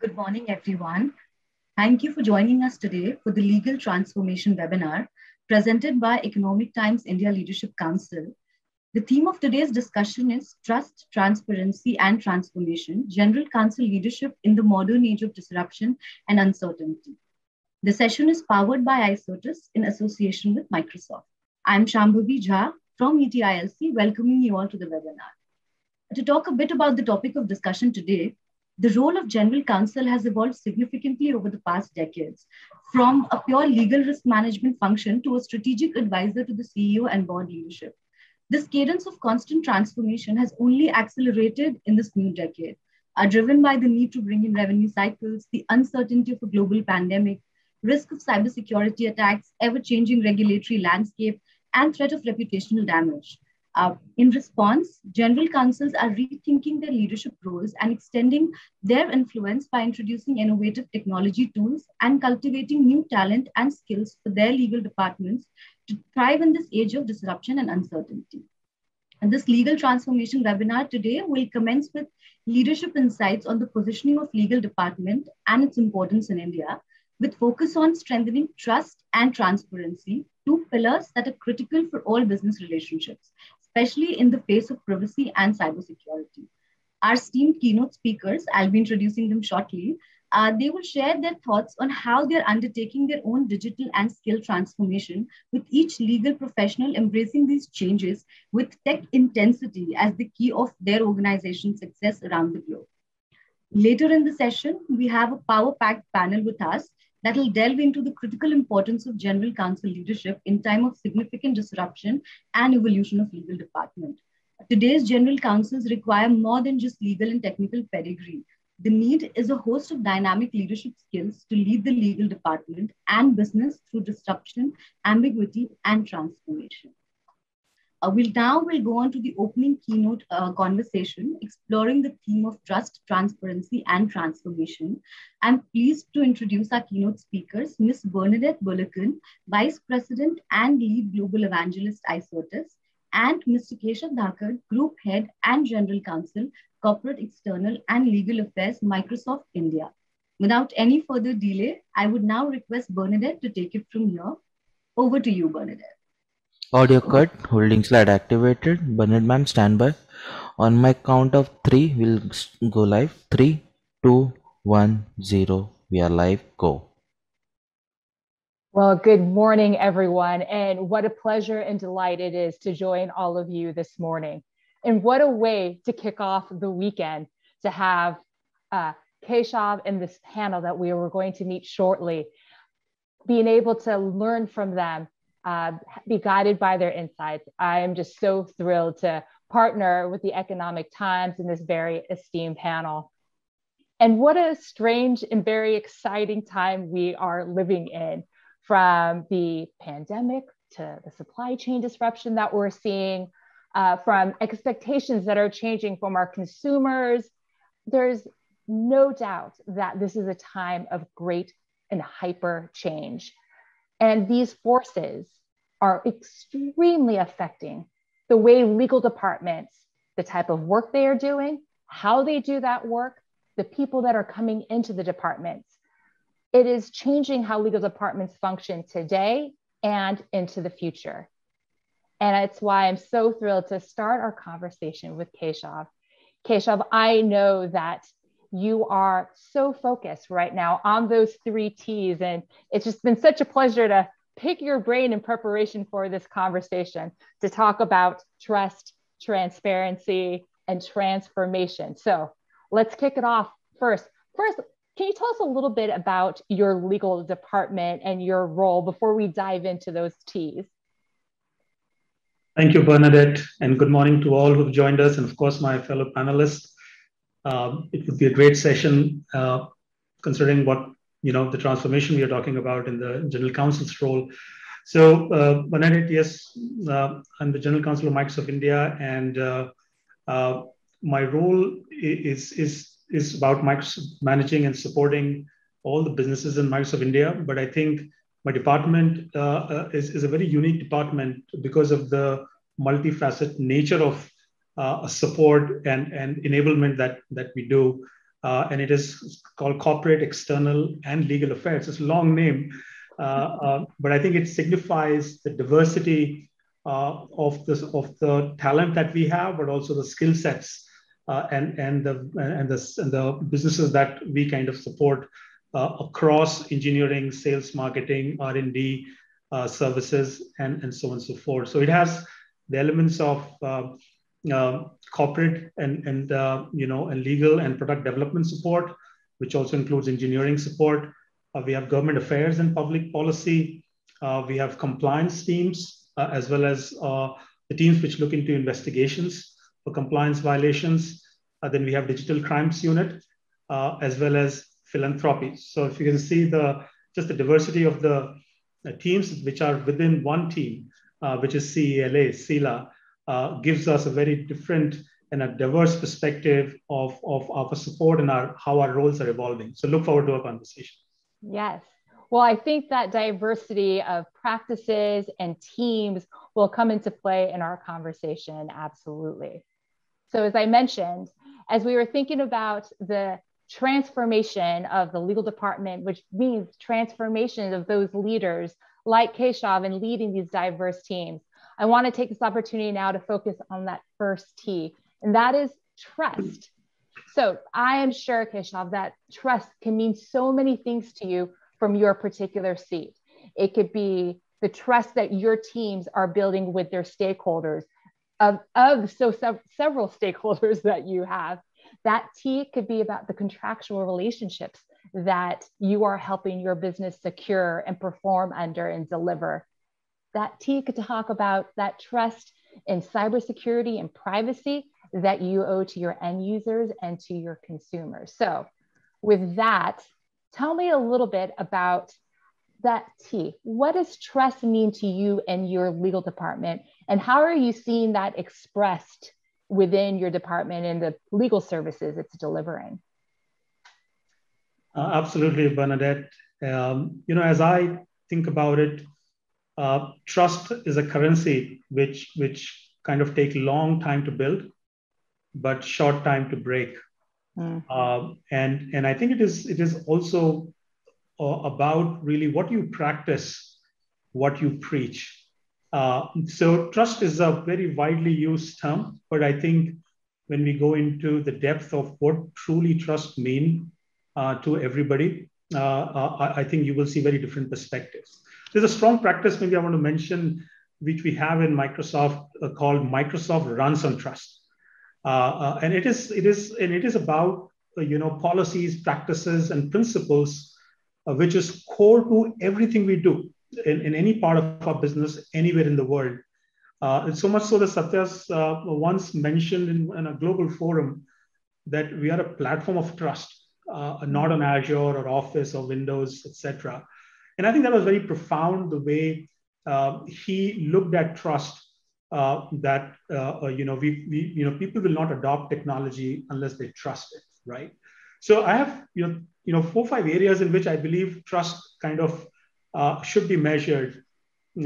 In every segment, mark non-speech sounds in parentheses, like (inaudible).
Good morning, everyone. Thank you for joining us today for the Legal Transformation webinar presented by Economic Times India Leadership Counsel. The theme of today's discussion is Trust, Transparency, and Transformation General Council Leadership in the Modern Age of Disruption and Uncertainty. The session is powered by iCertis in association with Microsoft. I'm Shambhavi Jha from ETILC, welcoming you all to the webinar. To talk a bit about the topic of discussion today, the role of general counsel has evolved significantly over the past decades, from a pure legal risk management function to a strategic advisor to the CEO and board leadership. This cadence of constant transformation has only accelerated in this new decade, are driven by the need to bring in revenue cycles, the uncertainty of a global pandemic, risk of cybersecurity attacks, ever changing regulatory landscape, and threat of reputational damage. Uh, in response, general counsels are rethinking their leadership roles and extending their influence by introducing innovative technology tools and cultivating new talent and skills for their legal departments to thrive in this age of disruption and uncertainty. And this legal transformation webinar today will commence with leadership insights on the positioning of legal department and its importance in India, with focus on strengthening trust and transparency, two pillars that are critical for all business relationships, especially in the face of privacy and cybersecurity. Our esteemed keynote speakers, I'll be introducing them shortly, uh, they will share their thoughts on how they're undertaking their own digital and skill transformation, with each legal professional embracing these changes with tech intensity as the key of their organization's success around the globe. Later in the session, we have a power packed panel with us that will delve into the critical importance of general counsel leadership in time of significant disruption and evolution of legal department. Today's general counsels require more than just legal and technical pedigree. The need is a host of dynamic leadership skills to lead the legal department and business through disruption, ambiguity, and transformation. Uh, we'll now we'll go on to the opening keynote uh, conversation exploring the theme of trust, transparency, and transformation. I'm pleased to introduce our keynote speakers, Ms. Bernadette Bullocken, Vice President and Lead Global Evangelist iCertis, and Mr. Keshav Dhakad, Group Head and General Counsel, Corporate External and Legal Affairs, Microsoft India. Without any further delay, I would now request Bernadette to take it from here. Over to you, Bernadette. Audio cut, holding slide activated. Bernard ma'am, stand by. On my count of three, we'll go live. Three, two, one, zero. We are live. Go. Well, good morning, everyone. And what a pleasure and delight it is to join all of you this morning. And what a way to kick off the weekend to have uh, Keshav and this panel that we were going to meet shortly, being able to learn from them uh, be guided by their insights. I am just so thrilled to partner with the Economic Times in this very esteemed panel. And what a strange and very exciting time we are living in from the pandemic to the supply chain disruption that we're seeing, uh, from expectations that are changing from our consumers. There's no doubt that this is a time of great and hyper change. And these forces are extremely affecting the way legal departments, the type of work they are doing, how they do that work, the people that are coming into the departments. It is changing how legal departments function today and into the future. And it's why I'm so thrilled to start our conversation with Keshav. Keshav, I know that you are so focused right now on those three T's. And it's just been such a pleasure to pick your brain in preparation for this conversation to talk about trust, transparency, and transformation. So let's kick it off first. First, can you tell us a little bit about your legal department and your role before we dive into those T's? Thank you, Bernadette, and good morning to all who've joined us, and of course, my fellow panelists. Um, it would be a great session uh, considering what you know the transformation we are talking about in the general counsel's role. So, uh, Bernadette, yes, uh, I'm the general counsel of Microsoft India, and uh, uh my role is is is about Microsoft managing and supporting all the businesses in Microsoft India. But I think my department uh, uh, is, is a very unique department because of the multifaceted nature of support and, and enablement that, that we do. uh, and it is called Corporate, External, and Legal Affairs. It's a long name, uh, uh, but I think it signifies the diversity uh, of this of the talent that we have, but also the skill sets uh, and and the and the and the businesses that we kind of support uh, across engineering, sales, marketing, R and D, services, and and so on and so forth. So it has the elements of uh, corporate and, and uh, you know, and legal and product development support, which also includes engineering support. Uh, we have government affairs and public policy. Uh, we have compliance teams, uh, as well as uh, the teams which look into investigations for compliance violations. then we have digital crimes unit, as well as philanthropy. So if you can see the just the diversity of the teams which are within one team, which is CELA, CELA, uh, gives us a very different and a diverse perspective of, of our support and our, how our roles are evolving. So look forward to our conversation. Yes. Well, I think that diversity of practices and teams will come into play in our conversation, absolutely. So, as I mentioned, as we were thinking about the transformation of the legal department, which means transformation of those leaders like Keshav and leading these diverse teams, I want to take this opportunity now to focus on that first T, and that is trust. So I am sure, Keshav, that trust can mean so many things to you from your particular seat. It could be the trust that your teams are building with their stakeholders, of, of so several (laughs) stakeholders that you have. That T could be about the contractual relationships that you are helping your business secure and perform under and deliver that T could talk about that trust in cybersecurity and privacy that you owe to your end users and to your consumers. So, with that, tell me a little bit about that T. What does trust mean to you and your legal department? And how are you seeing that expressed within your department and the legal services it's delivering? Uh, absolutely, Bernadette. Um, you know, as I think about it, uh, trust is a currency which which kind of take long time to build, but short time to break. Mm. Uh, and and I think it is it is also uh, about really what you practice, what you preach. Uh, so trust is a very widely used term, but I think when we go into the depth of what truly trust mean uh, to everybody, uh, I think you will see very different perspectives. There's a strong practice, maybe I want to mention, which we have in Microsoft uh, called Microsoft Runs on Trust. Uh, uh, and it is, it is, and it is about, uh, you know, policies, practices, and principles, uh, which is core to everything we do in, in any part of our business, anywhere in the world. Uh, so much so that Satya's once mentioned in, in, a global forum that we are a platform of trust, not on Azure or Office or Windows, etc. And I think that was very profound the way uh, he looked at trust. Uh, that uh, uh, you know we, we you know people will not adopt technology unless they trust it, right? So I have you know you know four five areas in which I believe trust kind of uh, should be measured.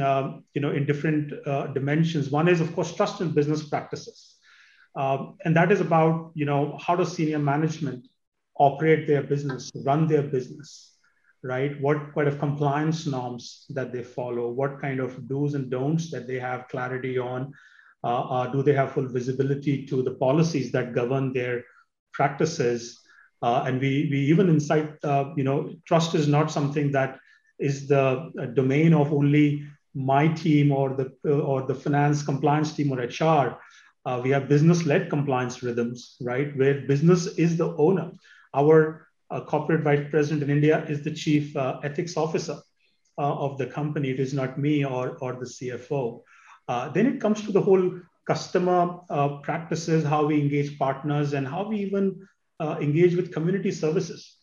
Um, you know in different uh, dimensions. One is of course trust in business practices, um, and that is about you know how does senior management operate their business, run their business right? What kind of compliance norms that they follow, what kind of do's and don'ts that they have clarity on. Uh, uh, do they have full visibility to the policies that govern their practices? Uh, and we, we even incite, uh, you know, trust is not something that is the domain of only my team or the, uh, or the finance compliance team or HR. Uh, we have business-led compliance rhythms, right? Where business is the owner. Our uh, corporate vice president in India is the chief uh, ethics officer uh, of the company. It is not me or, or the CFO. then it comes to the whole customer practices, how we engage partners, and how we even engage with community services.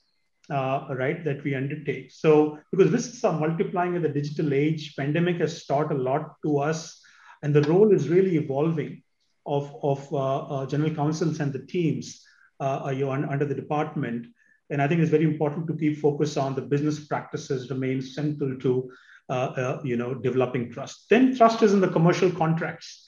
Uh, right, that we undertake. So, because risks are multiplying in the digital age, pandemic has taught a lot to us, and the role is really evolving of, of uh, uh, general counsels and the teams you under the department and I think it's very important to keep focus on the business practices remain central to uh, uh, you know developing trust. Then trust is in the commercial contracts.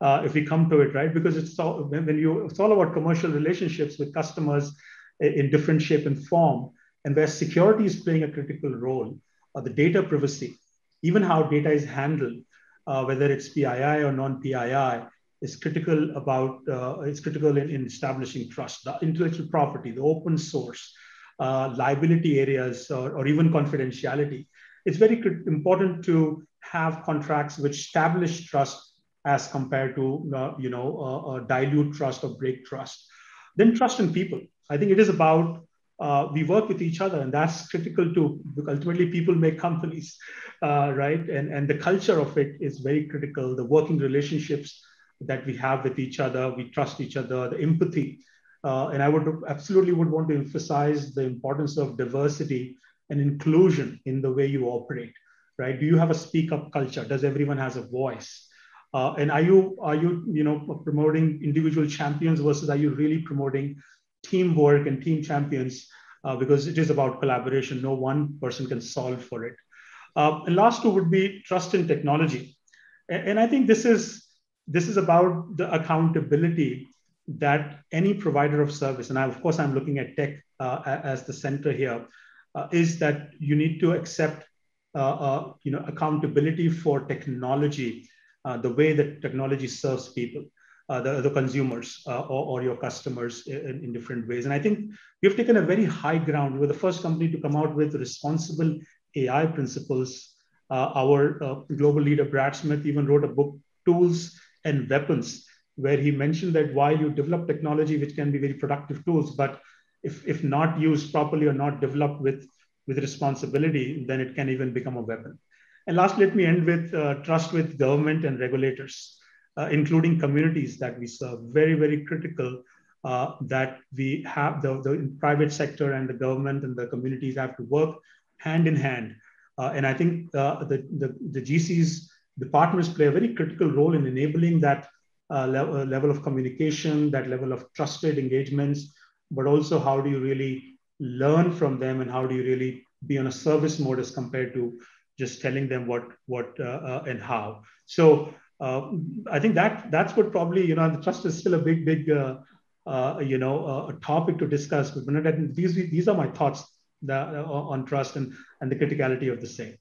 Uh, if we come to it, right? Because it's all when you it's all about commercial relationships with customers. in different shape and form, and where security is playing a critical role, uh, the data privacy, even how data is handled, uh, whether it's PII or non-PII, is critical about uh, it's critical in, in, establishing trust. The intellectual property, the open source, uh, liability areas, or, or, even confidentiality. It's very important to have contracts which establish trust as compared to uh, you know dilute trust or break trust. Then trust in people. I think it is about uh, we work with each other, and that's critical too. Ultimately, people make companies, uh, right? And and the culture of it is very critical. The working relationships that we have with each other, we trust each other, the empathy, uh, and I would absolutely would want to emphasize the importance of diversity and inclusion in the way you operate, right? Do you have a speak up culture? Does everyone has a voice? Uh, and are you are you you know promoting individual champions versus are you really promoting teamwork and team champions uh, because it is about collaboration. No one person can solve for it. Uh, and last two would be trust in technology. And, and, I think this is this is about the accountability that any provider of service, and I, of course I'm looking at tech uh, as the center here, uh, is that you need to accept uh, uh, you know accountability for technology, the way that technology serves people uh, the, the consumers uh, or, or, your customers in, in, different ways. And I think we've taken a very high ground. We were the first company to come out with responsible AI principles. Uh, our uh, global leader, Brad Smith, even wrote a book, Tools and Weapons, where he mentioned that while you develop technology, which can be very productive tools, but if, if not used properly or not developed with, with responsibility, then it can even become a weapon. And last, let me end with uh, trust with government and regulators uh, including communities that we serve. Very, very critical uh, that we have the, the private sector and the government and the communities have to work hand in hand. Uh, and I think uh, the, the, the, GCs, the partners play a very critical role in enabling that uh, level, uh, level of communication, that level of trusted engagements, but also how do you really learn from them and how do you really be on a service mode as compared to just telling them what, what and how. So uh, I think that that's what probably you know the trust is still a big big uh, uh, you know uh, a topic to discuss. But these these are my thoughts that, uh, on trust and and the criticality of the same.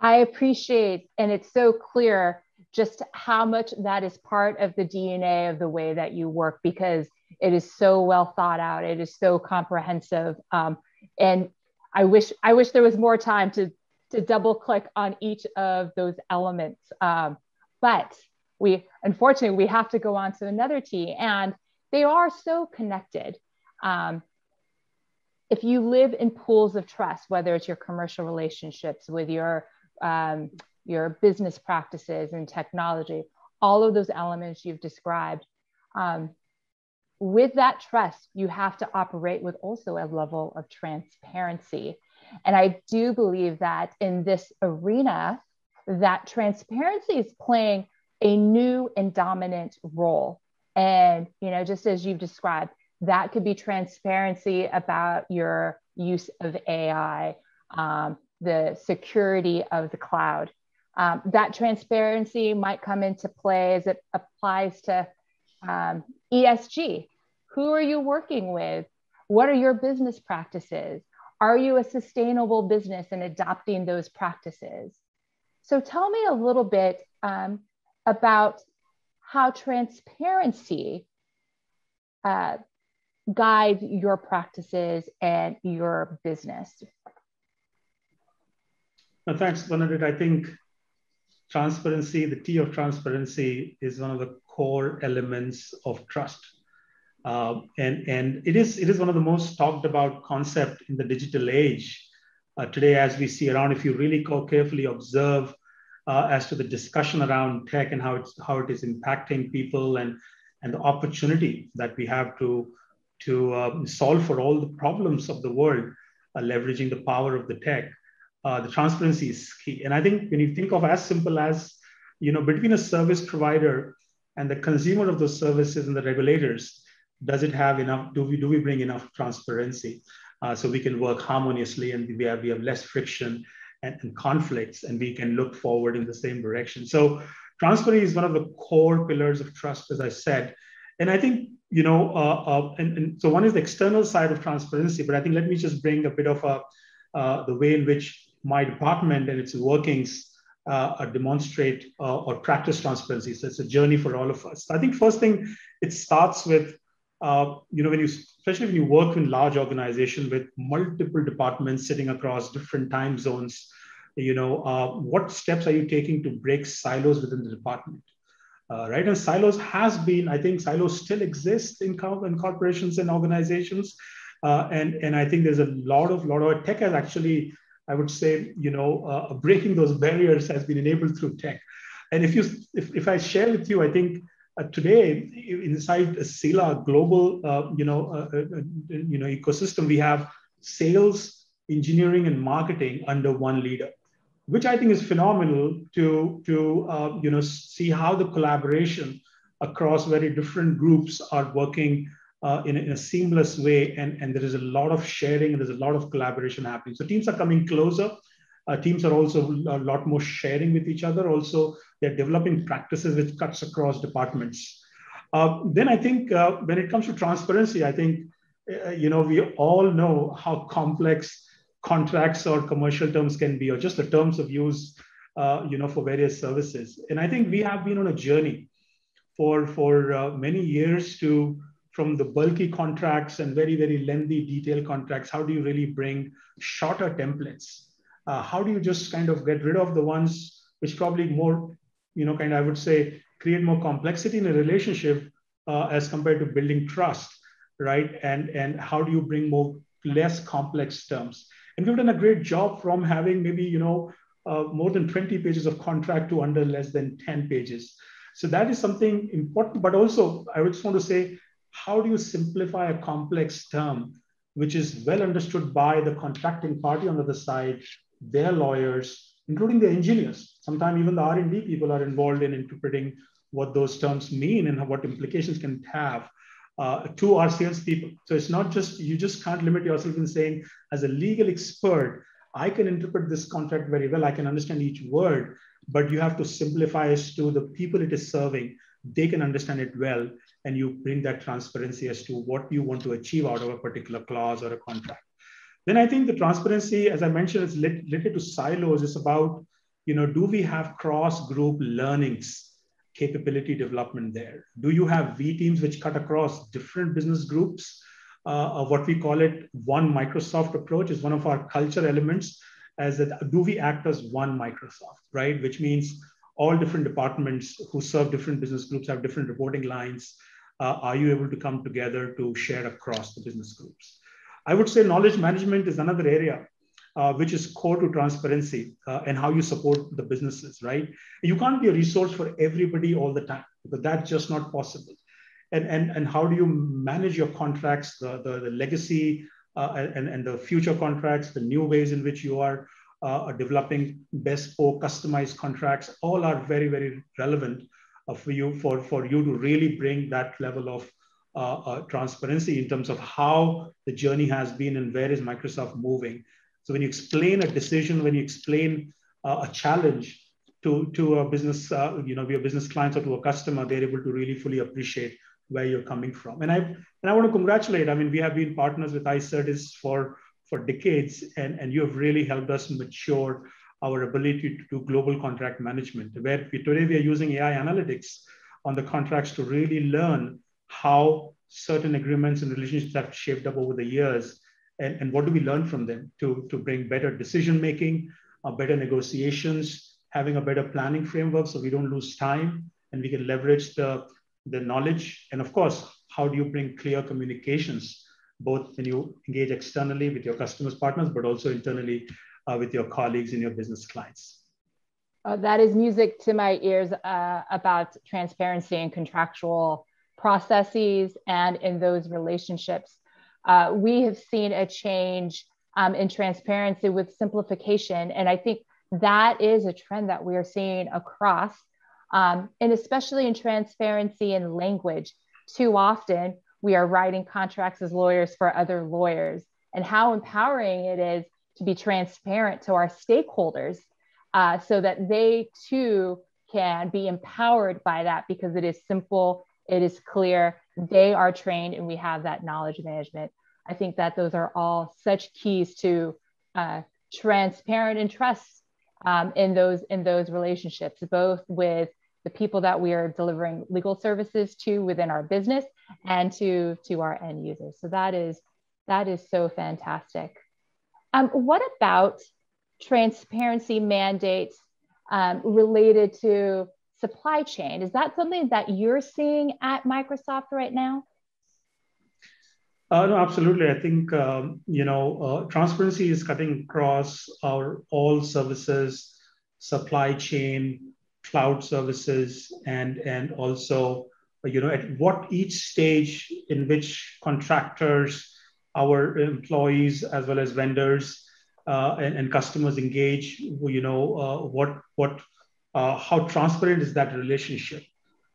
I appreciate, and it's so clear just how much that is part of the DNA of the way that you work because it is so well thought out. It is so comprehensive, um, and I wish I wish there was more time to to double click on each of those elements. Um, but we, unfortunately, we have to go on to another T, and they are so connected. Um, if you live in pools of trust, whether it's your commercial relationships with your um, your business practices and technology, all of those elements you've described, um, with that trust, you have to operate with also a level of transparency. And I do believe that in this arena, that transparency is playing a new and dominant role. And, you know, just as you've described, that could be transparency about your use of AI, um, the security of the cloud. Um, that transparency might come into play as it applies to um, ESG. Who are you working with? What are your business practices? Are you a sustainable business and adopting those practices? So tell me a little bit um, about how transparency uh, guides your practices and your business. Thanks, Bernadette. I think transparency, the T of transparency, is one of the core elements of trust. Uh, and and it is it is one of the most talked about concept in the digital age uh, today, as we see around, if you really carefully observe uh, as to the discussion around tech and how it's how it is impacting people and and the opportunity that we have to to um, solve for all the problems of the world, uh, leveraging the power of the tech. Uh, the transparency is key, and I think when you think of as simple as you know between a service provider and the consumer of those services and the regulators, does it have enough? Do we do we bring enough transparency? uh, so we can work harmoniously and we have, we have less friction and, and, conflicts and we can look forward in the same direction. So transparency is one of the core pillars of trust, as I said. And I think, you know, uh, uh, and, and, so one is the external side of transparency, but I think let me just bring a bit of a, uh, the way in which my department and its workings uh, demonstrate uh, or practice transparency. So it's a journey for all of us. I think first thing, it starts with, uh, you know, when you, especially when you work in large organization with multiple departments sitting across different time zones, you know, uh, what steps are you taking to break silos within the department? Uh, right, and silos has been, I think silos still exist in, co- in corporations and organizations. Uh, and, and I think there's a lot of, lot of tech has actually I would say, you know, uh, breaking those barriers has been enabled through tech. And if you, if, if I share with you, I think uh, today inside CELA global, uh, you know, uh, uh, uh, you know, ecosystem, we have sales, engineering, and marketing under one leader, which I think is phenomenal to to you know see how the collaboration across very different groups are working uh, in, a, in, a, seamless way. And, and there is a lot of sharing and there's a lot of collaboration happening. So teams are coming closer. Uh, teams are also a lot more sharing with each other. Also, they're developing practices which cuts across departments. Uh, then I think uh, when it comes to transparency, I think, uh, you know, we all know how complex contracts or commercial terms can be, or just the terms of use, uh, you know, for various services. And I think we have been on a journey for, for many years to from the bulky contracts and very, very lengthy detailed contracts, how do you really bring shorter templates? Uh, how do you just kind of get rid of the ones which probably more, you know, kind of, I would say, create more complexity in a relationship uh, as compared to building trust, right? And, and how do you bring more less complex terms? And we've done a great job from having maybe, you know, uh, more than 20 pages of contract to under less than 10 pages. So that is something important, but also I just want to say how do you simplify a complex term which is well understood by the contracting party on the other side, their lawyers, including the engineers. Sometimes even the R&D people are involved in interpreting what those terms mean and what implications can have uh, to our salespeople. So it's not just, you just can't limit yourself in saying, as a legal expert, I can interpret this contract very well, I can understand each word, but you have to simplify as to the people it is serving. They can understand it well and you bring that transparency as to what you want to achieve out of a particular clause or a contract. Then I think the transparency, as I mentioned, is related to silos. It's about, you know, do we have cross-group learnings, capability development there? Do you have V teams which cut across different business groups? Uh, what we call it one Microsoft approach is one of our culture elements as that do we act as one Microsoft, right? Which means all different departments who serve different business groups have different reporting lines, uh, are you able to come together to share across the business groups? I would say knowledge management is another area uh, which is core to transparency uh, and how you support the businesses, right? You can't be a resource for everybody all the time because that's just not possible. And, and, and how do you manage your contracts, the, the, the legacy uh, and, and the future contracts, the new ways in which you are uh, developing bespoke, customized contracts, all are very, very relevant uh, for you for, for you to really bring that level of uh, uh, transparency in terms of how the journey has been and where is Microsoft moving. So when you explain a decision, when you explain uh, a challenge to, to a business, uh, you know, your business clients or to a customer, they're able to really fully appreciate where you're coming from. And I and I want to congratulate. I mean, we have been partners with iCertis for for decades, and, and you have really helped us mature our ability to do global contract management, where we, today we are using AI analytics on the contracts to really learn how certain agreements and relationships have shaped up over the years, and, and what do we learn from them to, to bring better decision making, uh, better negotiations, having a better planning framework so we don't lose time and we can leverage the, the knowledge. And of course, how do you bring clear communications, both when you engage externally with your customers, partners, but also internally uh, with your colleagues and your business clients. Uh, that is music to my ears uh, about transparency and contractual processes and in those relationships. Uh, we have seen a change um, in transparency with simplification. And I think that is a trend that we are seeing across, um, and especially in transparency and language. Too often, we are writing contracts as lawyers for other lawyers, and how empowering it is to be transparent to our stakeholders uh, so that they too can be empowered by that because it is simple, it is clear, they are trained and we have that knowledge management. I think that those are all such keys to uh, transparent and trust um, in those in those relationships, both with the people that we are delivering legal services to within our business and to to our end users. So that is that is so fantastic. Um, what about transparency mandates um, related to supply chain? Is that something that you're seeing at Microsoft right now? Uh, no, absolutely. I think um, you know uh, transparency is cutting across our all services, supply chain, cloud services, and and also you know at what each stage in which contractors, our employees as well as vendors uh, and, and, customers engage. You know uh, what what uh, how transparent is that relationship,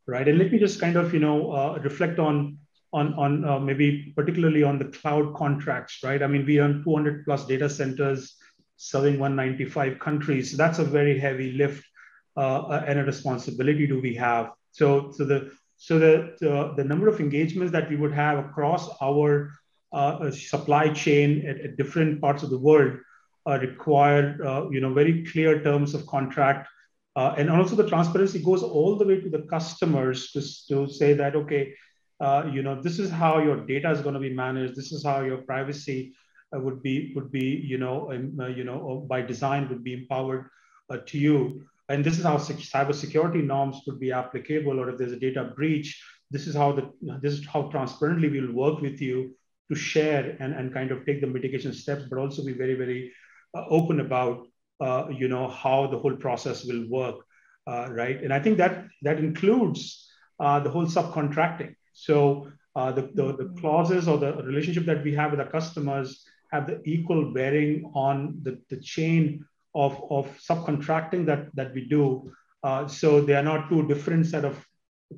right? And let me just kind of you know uh, reflect on on, on uh, maybe particularly on the cloud contracts, right? I mean, we own 200 plus data centers serving 195 countries. So that's a very heavy lift uh, uh, and a responsibility do we have. So, so the so the, the, the number of engagements that we would have across our uh, supply chain at, at, different parts of the world uh, require uh, you know very clear terms of contract. and also the transparency goes all the way to the customers to, to say that okay uh, you know, this is how your data is going to be managed. This is how your privacy uh, would be would be you know um, uh, you know by design would be empowered uh, to you. And this is how cybersecurity norms would be applicable. Or if there's a data breach, this is how the this is how transparently we'll work with you to share and, and kind of take the mitigation steps, but also be very very uh, open about you know how the whole process will work, right? And I think that that includes the whole subcontracting so uh, the, the, the, clauses or the relationship that we have with our customers have the equal bearing on the, the chain of, of subcontracting that, that we do. Uh, so they are not two different set of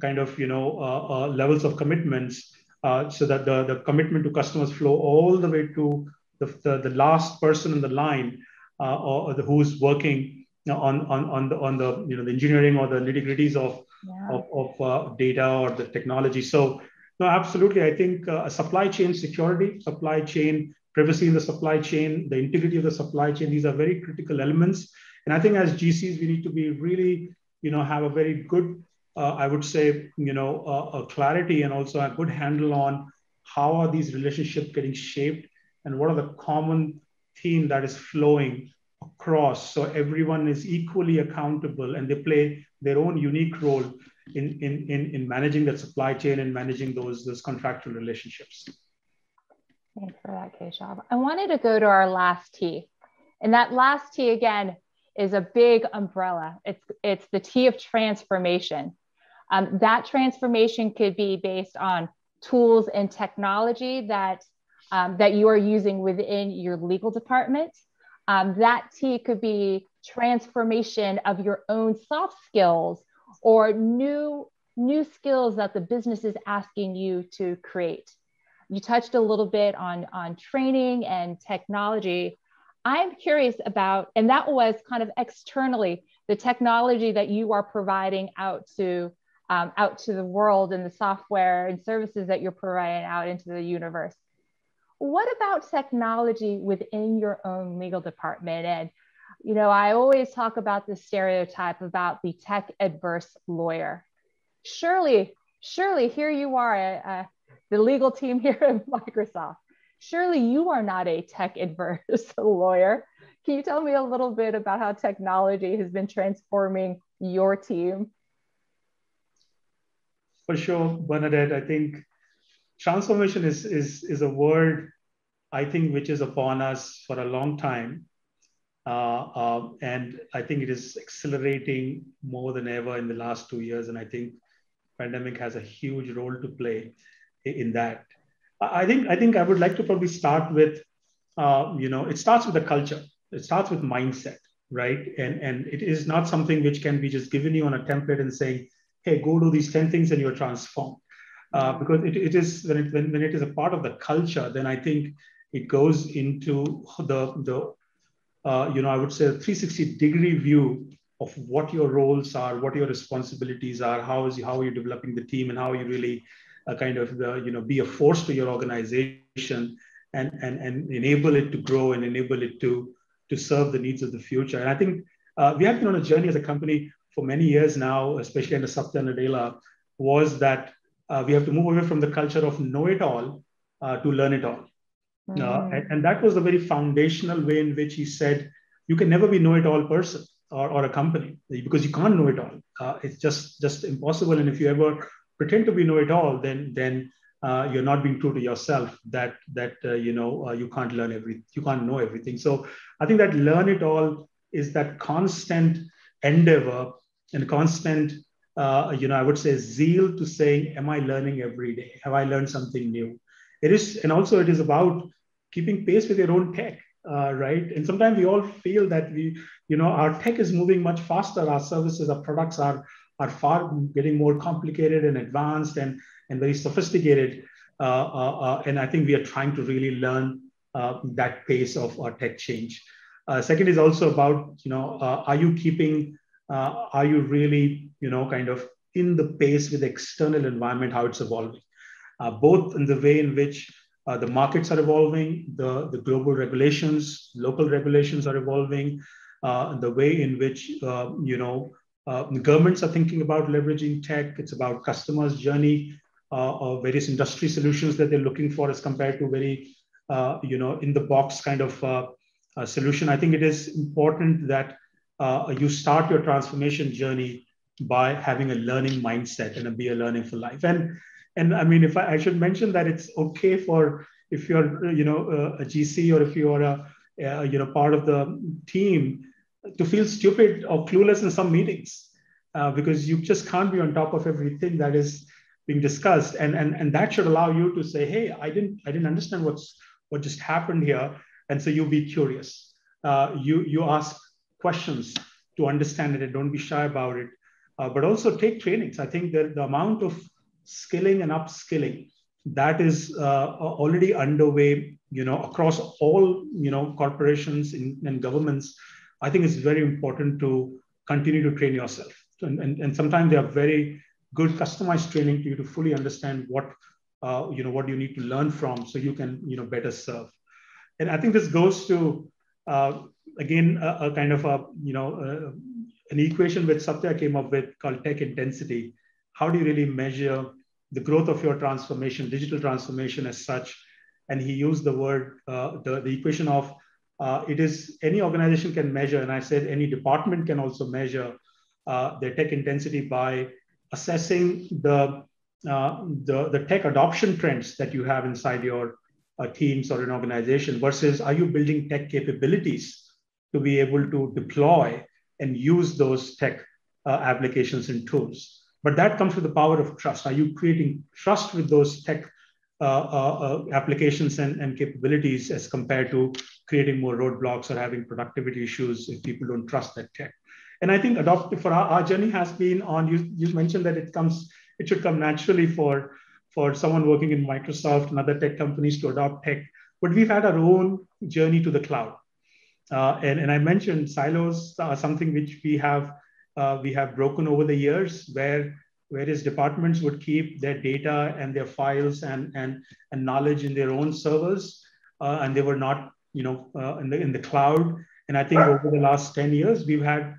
kind of you know uh, uh levels of commitments. Uh, so that the, the commitment to customers flow all the way to the, the, the last person in the line uh, or, the, who's working on, on, on the on the you know the engineering or the nitty gritties of yeah. of, of uh, data or the technology. So, no, absolutely. I think uh, supply chain security, supply chain privacy in the supply chain, the integrity of the supply chain, these are very critical elements. And I think as GCs, we need to be really, you know, have a very good, uh, I would say, you know, a clarity and also a good handle on how are these relationships getting shaped and what are the common theme that is flowing across so everyone is equally accountable and they play their own unique role in, in, in, in managing that supply chain and managing those, those contractual relationships. Thanks for that, Keshav. I wanted to go to our last T. And that last T again is a big umbrella. It's, it's the T of transformation. Um, that transformation could be based on tools and technology that, um, that you are using within your legal department. Um, that T could be transformation of your own soft skills or new new skills that the business is asking you to create you touched a little bit on on training and technology. I'm curious about and that was kind of externally the technology that you are providing out to um, out to the world and the software and services that you're providing out into the universe. What about technology within your own legal department? And you know, I always talk about the stereotype about the tech adverse lawyer. Surely, surely here you are, a, the legal team (laughs) here at Microsoft. Surely you are not a tech adverse (laughs) lawyer. Can you tell me a little bit about how technology has been transforming your team? For sure, Bernadette. I think transformation is, is, is a word I think which is upon us for a long time uh, uh, and I think it is accelerating more than ever in the last two years. And I think pandemic has a huge role to play in that. I think I think I would like to probably start with, uh, you know, it starts with the culture. It starts with mindset, right? And and it is not something which can be just given you on a template and saying, hey, go do these ten things and you're transformed. Uh, because it, it is when it when, when it is a part of the culture, then I think it goes into the the uh, you know, I would say a 360 degree view of what your roles are, what your responsibilities are, how is how are you developing the team, and how are you really uh, kind of the, you know be a force to your organization and and and enable it to grow and enable it to to serve the needs of the future. And I think uh, we have been on a journey as a company for many years now, especially under Satya Nadella, was that uh, we have to move away from the culture of know it all uh, to learn it all. Mm. And, and, that was the very foundational way in which he said, you can never be know it all person or, or a company because you can't know it all. Uh, it's just, just impossible. And if you ever pretend to be know it all, then, then uh, you're not being true to yourself that that uh, you know uh, you can't learn every you can't know everything. So i think that learn it all is that constant endeavor and constant uh, you know i would say zeal to saying am i learning every day? Have i learned something new? It is and also it is about keeping pace with your own tech uh, right? And sometimes we all feel that we you know our tech is moving much faster our services our products are are far getting more complicated and advanced and and very sophisticated. Uh, uh, uh, and I think we are trying to really learn that pace of our tech change. second is also about, you know, are you keeping, are you really, you know, kind of in the pace with the external environment, how it's evolving, both in the way in which uh, the markets are evolving, the, the global regulations, local regulations are evolving, uh, the way in which uh, you know governments are thinking about leveraging tech. It's about customers' journey uh, various industry solutions that they're looking for as compared to very, uh, you know, in the box kind of uh, solution. I think it is important that you start your transformation journey by having a learning mindset and a be a learning for life. And and I mean, if I, I should mention that it's okay for if you're you know a GC or if you are a, a you know part of the team to feel stupid or clueless in some meetings uh, because you just can't be on top of everything that is being discussed. And, and and that should allow you to say hey i didn't i didn't understand what's what just happened here. And so you be curious. Uh, you you ask questions to understand it and don't be shy about it. Uh, but also take trainings. I think that the amount of skilling and upskilling that is uh, already underway you know across all you know corporations and governments i think it's very important to continue to train yourself. And, and, and sometimes they are very good customized training to you to fully understand what uh, you know what you need to learn from so you can you know better serve. And i think this goes to uh, again a, a, kind of a you know uh, an equation which satya came up with called tech intensity. How do you really measure the growth of your transformation digital transformation as such? And he used the word uh, the, the equation of uh, it is any organization can measure and i said any department can also measure uh, their tech intensity by assessing the, uh, the, the tech adoption trends that you have inside your uh, teams or an organization versus are you building tech capabilities to be able to deploy and use those tech uh, applications and tools. But that comes with the power of trust. Are you creating trust with those tech applications and, and capabilities as compared to creating more roadblocks or having productivity issues if people don't trust that tech? And I think adopt for our, our journey has been on, you, you mentioned that it comes, it should come naturally for, for someone working in Microsoft and other tech companies to adopt tech. But we've had our own journey to the cloud. Uh, and, and I mentioned silos are something which we have uh, we have broken over the years where various departments would keep their data and their files and, and, and knowledge in their own servers uh, and they were not you know uh, in, the, in the cloud. And i think over the last 10 years we've had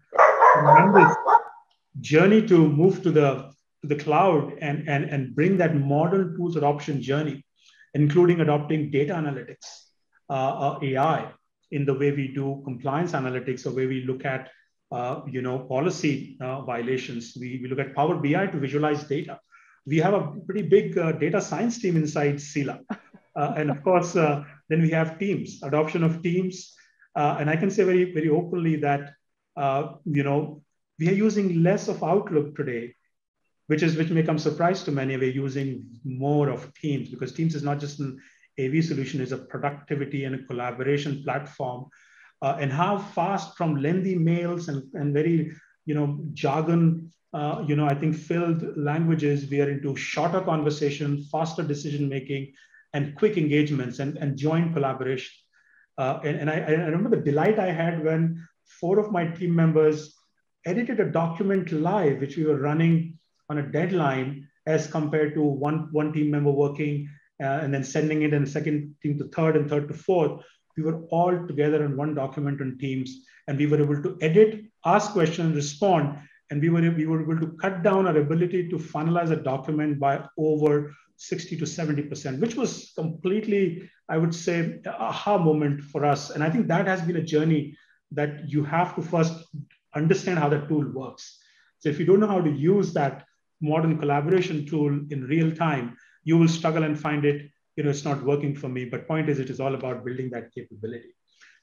tremendous journey to move to the to the cloud and, and, and bring that modern tools adoption journey, including adopting data analytics, uh, AI, in the way we do compliance analytics, the way we look at you know policy uh, violations. We, we look at Power BI to visualize data. We have a pretty big uh, data science team inside CELA. Uh, and of course, then we have teams, adoption of teams. and I can say very, very openly that uh, you know, we are using less of Outlook today, which is which may come surprise to many. We're using more of Teams because Teams is not just an AV solution; it's a productivity and a collaboration platform. Uh, and how fast from lengthy mails and, and very you know jargon uh, you know i think filled languages we are into shorter conversation faster decision making and quick engagements and, and joint collaboration uh, and, and I, I, remember the delight i had when four of my team members edited a document live, which we were running on a deadline. as compared to one, one team member working uh, and then sending it and second team to third and third to fourth. We were all together in one document on Teams and we were able to edit, ask questions, respond, and we were, we were able to cut down our ability to finalize a document by over 60 to 70%, which was completely, I would say, aha moment for us. And I think that has been a journey that you have to first understand how that tool works. So if you don't know how to use that modern collaboration tool in real time, you will struggle and find it, you know, it's not working for me. But point is, it is all about building that capability.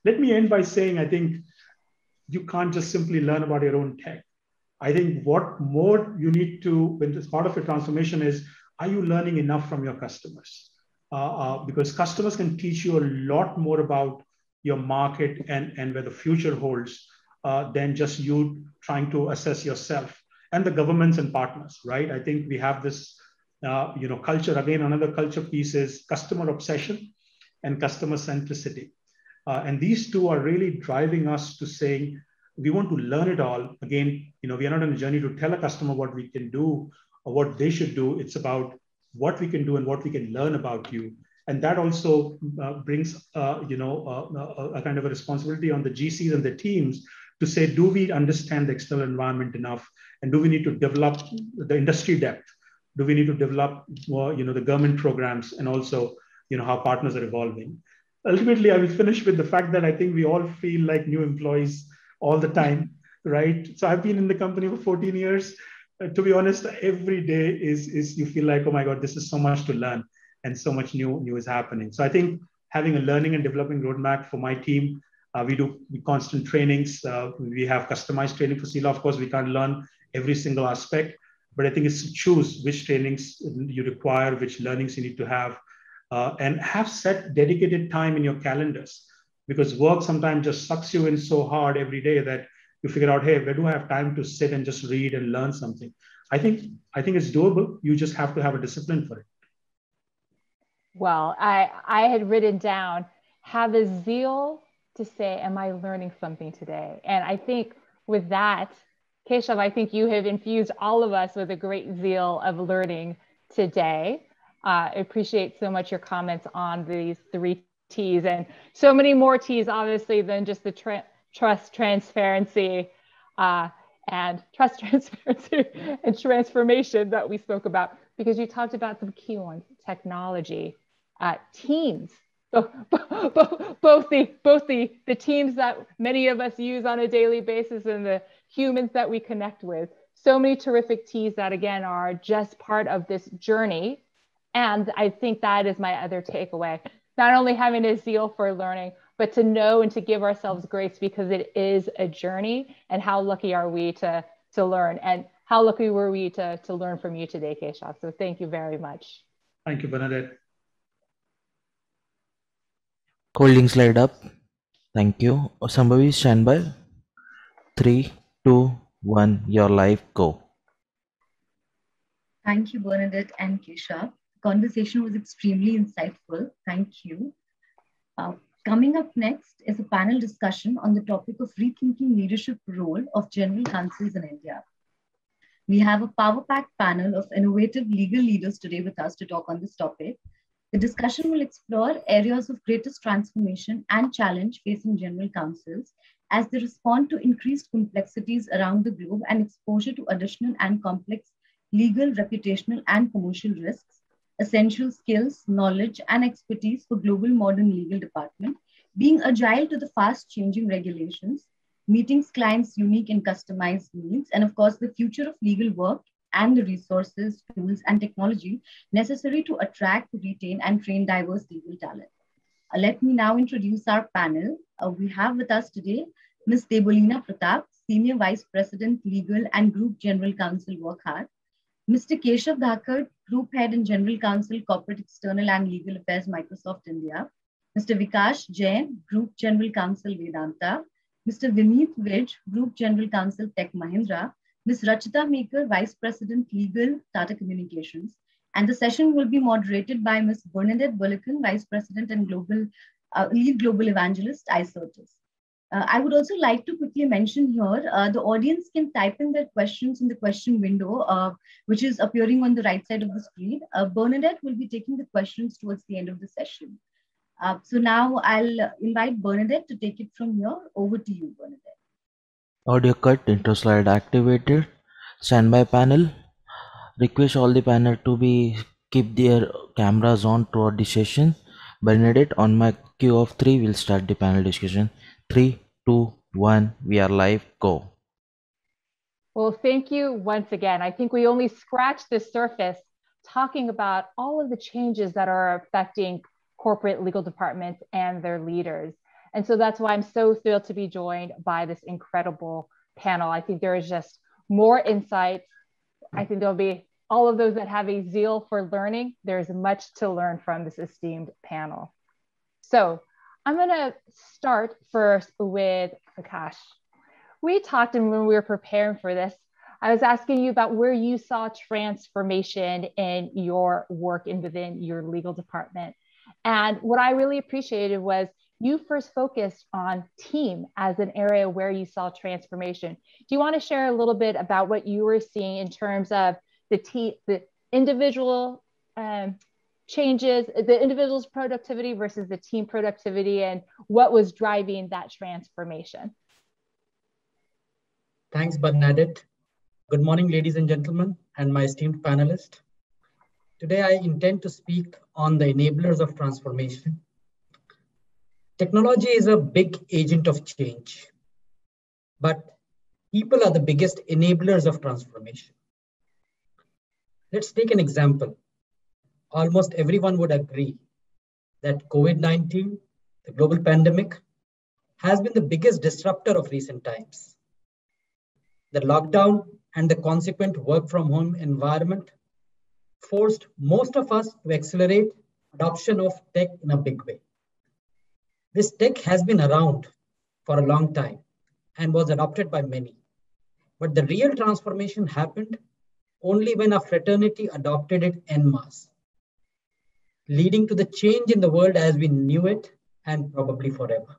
Let me end by saying, I think you can't just simply learn about your own tech. I think what more you need to, when this part of your transformation is, are you learning enough from your customers? Uh, uh, because customers can teach you a lot more about your market and, and where the future holds uh, than just you trying to assess yourself and the governments and partners, right? I think we have this, uh, you know, culture. Again, another culture piece is customer obsession and customer centricity. Uh, and these two are really driving us to saying, we want to learn it all. Again, you know, we are not on a journey to tell a customer what we can do or what they should do. It's about what we can do and what we can learn about you and that also uh, brings uh, you know uh, a, a, kind of a responsibility on the GCs and the teams to say, do we understand the external environment enough, and do we need to develop the industry depth? Do we need to develop more, you know, the government programs and also, you know, how partners are evolving? Ultimately, I will finish with the fact that I think we all feel like new employees all the time, right? So I've been in the company for 14 years. Uh, to be honest, every day is is you feel like, oh my God, this is so much to learn and so much new new is happening. So I think having a learning and developing roadmap for my team uh, we do constant trainings. Uh, we have customized training for CELA. Of course, we can't learn every single aspect, but I think it's to choose which trainings you require, which learnings you need to have, uh, and have set dedicated time in your calendars. Because work sometimes just sucks you in so hard every day that you figure out, hey, where do I have time to sit and just read and learn something? I think I think it's doable. You just have to have a discipline for it. Well, I I had written down have a zeal to say, Am I learning something today? And I think with that, Keshav, I think you have infused all of us with a great zeal of learning today. Uh, I appreciate so much your comments on these three T's and so many more T's, obviously, than just the tra- trust, transparency, uh, and (laughs) trust, transparency, and transformation that we spoke about, because you talked about some key ones technology, uh, teams, (laughs) both, both the both the the teams that many of us use on a daily basis and the humans that we connect with. So many terrific T's that again are just part of this journey. And i think that is my other takeaway. Not only having a zeal for learning but to know and to give ourselves grace because it is a journey. And how lucky are we to to learn? And how lucky were we to to learn from you today Keshav? So thank you very much. Thank you bernadette. Holding slide up. Thank you. Sambhavi, stand by. Three, two, one, your life, go. Thank you, Bernadette and Keshav. The conversation was extremely insightful. Thank you. Uh, coming up next is a panel discussion on the topic of rethinking leadership role of general counsels in India. We have a power-packed panel of innovative legal leaders today with us to talk on this topic. The discussion will explore areas of greatest transformation and challenge facing general counsels as they respond to increased complexities around the globe and exposure to additional and complex legal, reputational, and commercial risks, essential skills, knowledge, and expertise for global modern legal department, being agile to the fast changing regulations, meeting clients' unique and customized needs, and of course, the future of legal work and the resources, tools, and technology necessary to attract, retain, and train diverse legal talent. Let me now introduce our panel. Uh, we have with us today Ms. Debolina Partap, Senior Vice President, Legal and Group General Counsel, Wockhardt. Mr. Keshav Dhakad, Group Head and General Counsel, Corporate External and Legal Affairs, Microsoft India. Mr. Vikash Jain, Group General Counsel, Vedanta. Mr. Vineet Vij, Group General Counsel, Tech Mahindra. Ms. Rachita Maker, Vice President Legal, Tata Communications. And the session will be moderated by Ms. Bernadette Bulacan, Vice President and Global uh, Lead Global Evangelist, Icertis. Uh, I would also like to quickly mention here, uh, the audience can type in their questions in the question window, uh, which is appearing on the right side of the screen. Uh, Bernadette will be taking the questions towards the end of the session. Uh, so now I'll invite Bernadette to take it from here. Over to you, Bernadette. Audio cut, intro slide activated. Standby panel. Request all the panel to be keep their cameras on throughout the session. Bernadette, on my cue of three, we'll start the panel discussion. Three, two, one, we are live, go. Well, thank you once again. I think we only scratched the surface talking about all of the changes that are affecting corporate legal departments and their leaders. And so that's why I'm so thrilled to be joined by this incredible panel. I think there is just more insight. I think there'll be all of those that have a zeal for learning. There's much to learn from this esteemed panel. So I'm going to start first with Prakash. We talked, and when we were preparing for this, I was asking you about where you saw transformation in your work and within your legal department. And what I really appreciated was you first focused on team as an area where you saw transformation. Do you want to share a little bit about what you were seeing in terms of the team, the individual um, changes, the individual's productivity versus the team productivity, and what was driving that transformation? Thanks, Bernadette. Good morning, ladies and gentlemen, and my esteemed panelists. Today, I intend to speak on the enablers of transformation. Technology is a big agent of change, but people are the biggest enablers of transformation. Let's take an example. Almost everyone would agree that COVID 19, the global pandemic, has been the biggest disruptor of recent times. The lockdown and the consequent work from home environment forced most of us to accelerate adoption of tech in a big way. This tech has been around for a long time and was adopted by many. But the real transformation happened only when a fraternity adopted it en masse, leading to the change in the world as we knew it and probably forever.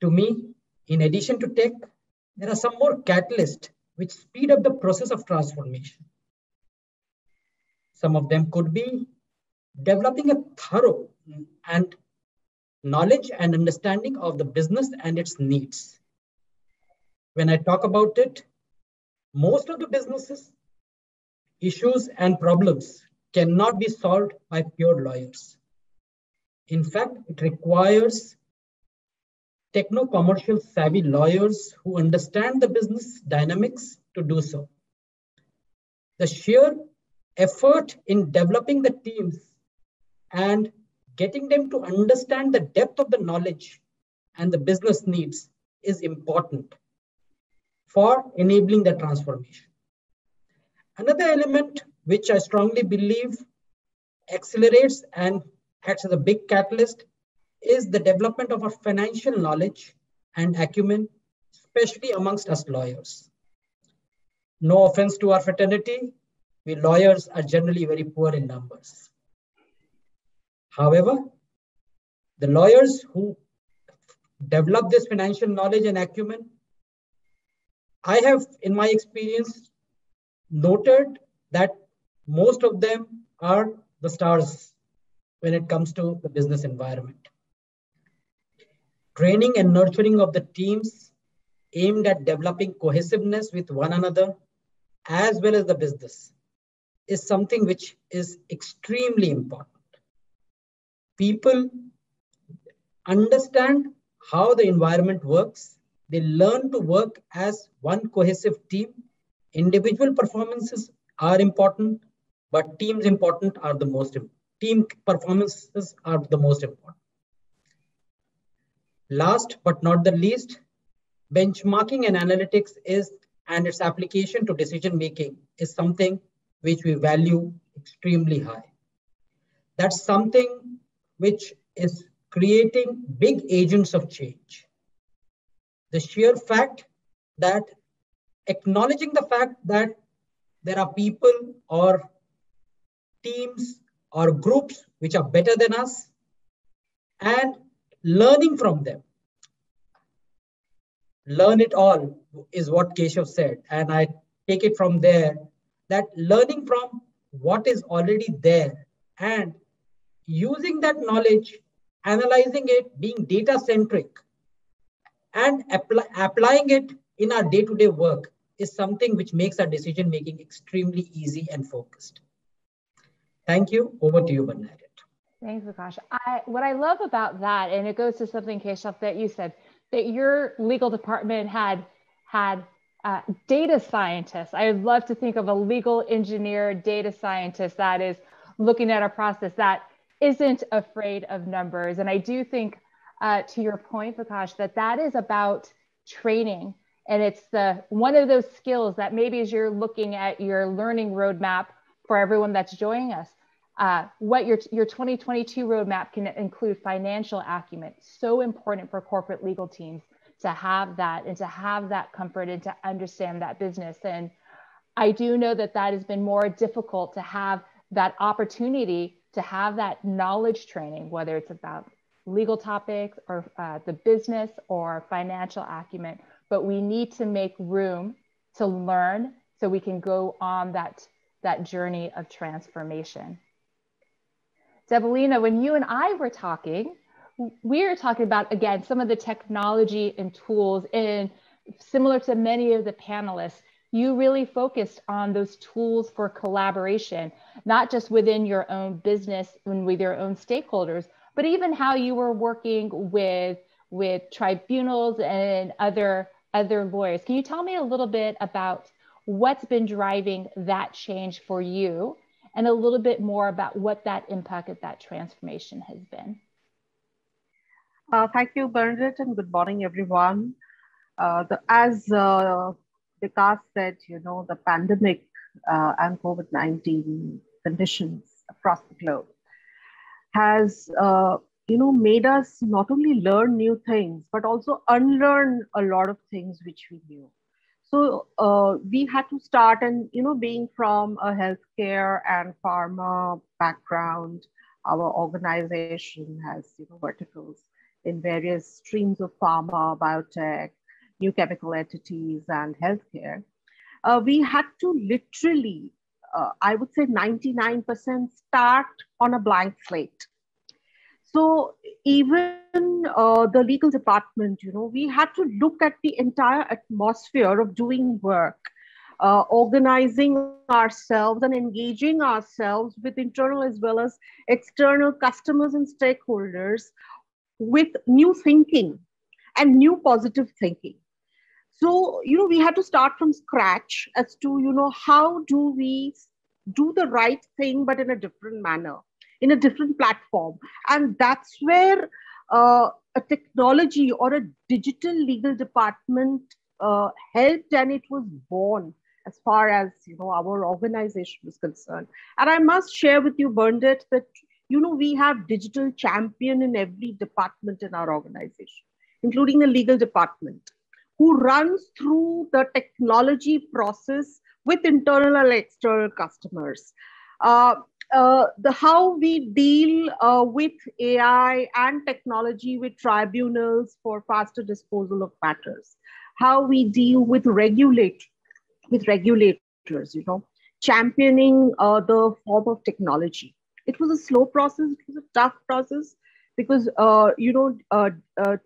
To me, in addition to tech, there are some more catalysts which speed up the process of transformation. Some of them could be developing a thorough and knowledge and understanding of the business and its needs. When I talk about it, most of the businesses, issues, and problems cannot be solved by pure lawyers. In fact, it requires techno commercial savvy lawyers who understand the business dynamics to do so. The sheer effort in developing the teams and getting them to understand the depth of the knowledge and the business needs is important for enabling the transformation. Another element which I strongly believe accelerates and acts as a big catalyst is the development of a financial knowledge and acumen, especially amongst us lawyers. No offense to our fraternity, we lawyers are generally very poor in numbers. However, the lawyers who develop this financial knowledge and acumen, I have, in my experience, noted that most of them are the stars when it comes to the business environment. Training and nurturing of the teams aimed at developing cohesiveness with one another as well as the business is something which is extremely important. People understand how the environment works. They learn to work as one cohesive team. Individual performances are important, but teams important are the most important. Team performances are the most important. Last but not the least, benchmarking and analytics is and its application to decision making is something which we value extremely high. That's something which is creating big agents of change. The sheer fact that acknowledging the fact that there are people or teams or groups which are better than us and learning from them. learn it all is what Keshav said. And I take it from there that learning from what is already there and using that knowledge, analyzing it, being data centric, and apply, applying it in our day to day work is something which makes our decision making extremely easy and focused. Thank you. Over to you, Bernadette. Thanks, Vikash. I, what I love about that, and it goes to something, Keshav, that you said, that your legal department had had uh, data scientists. I would love to think of a legal engineer, data scientist that is looking at a process that isn't afraid of numbers. And I do think, uh, to your point, Vikash, that that is about training. And it's the one of those skills that maybe as you're looking at your learning roadmap for everyone that's joining us, uh, what your, your 2022 roadmap can include financial acumen, so important for corporate legal teams to have that and to have that comfort and to understand that business. And I do know that that has been more difficult to have that opportunity to have that knowledge training, whether it's about legal topics or uh, the business or financial acumen. But we need to make room to learn so we can go on that, that journey of transformation. Debolina, when you and I were talking, we are talking about, again, some of the technology and tools and similar to many of the panelists, you really focused on those tools for collaboration, not just within your own business and with your own stakeholders, but even how you were working with, with tribunals and other, other lawyers. Can you tell me a little bit about what's been driving that change for you and a little bit more about what that impact of that transformation has been? Uh, thank you, Bernadette, and good morning, everyone. Uh, the, as uh, said, you know, the pandemic uh, and COVID-19 conditions across the globe has, uh, you know, made us not only learn new things, but also unlearn a lot of things which we knew. So uh, we had to start, and you know, being from a healthcare and pharma background, our organization has you know verticals in various streams of pharma, biotech, new chemical entities, and healthcare, uh, we had to literally, uh, I would say 99% start on a blank slate. So even uh, the legal department, you know, we had to look at the entire atmosphere of doing work, uh, organizing ourselves and engaging ourselves with internal as well as external customers and stakeholders with new thinking and new positive thinking. So, you know, we had to start from scratch as to, you know, how do we do the right thing, but in a different manner, in a different platform. And that's where uh, a technology or a digital legal department uh, helped and it was born as far as you know our organization was concerned and i must share with you bernadette that you know, we have digital champion in every department in our organization, including the legal department, who runs through the technology process with internal and external customers. Uh, uh, the how we deal uh, with AI and technology with tribunals for faster disposal of matters, how we deal with regulate with regulators, you know, championing uh, the form of technology it was a slow process it was a tough process because uh, you know uh, uh,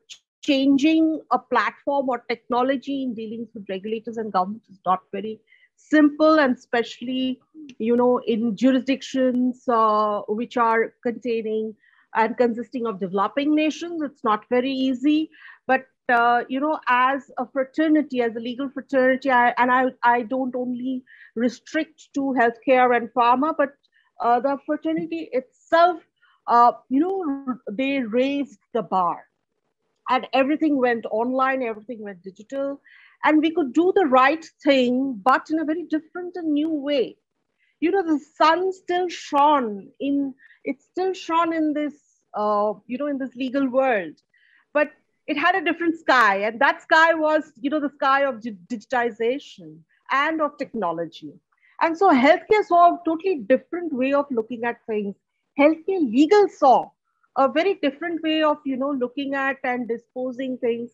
changing a platform or technology in dealings with regulators and governments is not very simple and especially you know in jurisdictions uh, which are containing and consisting of developing nations it's not very easy. But uh, you know as a fraternity as a legal fraternity I, and I, I don't only restrict to healthcare and pharma but uh, the fraternity itself, uh, you know, they raised the bar and everything went online, everything went digital, and we could do the right thing, but in a very different and new way. You know, the sun still shone in, it still shone in this, uh, you know, in this legal world, but it had a different sky, and that sky was, you know, the sky of digitization and of technology. And so healthcare saw a totally different way of looking at things. Healthcare legal saw a very different way of, you know, looking at and disposing things.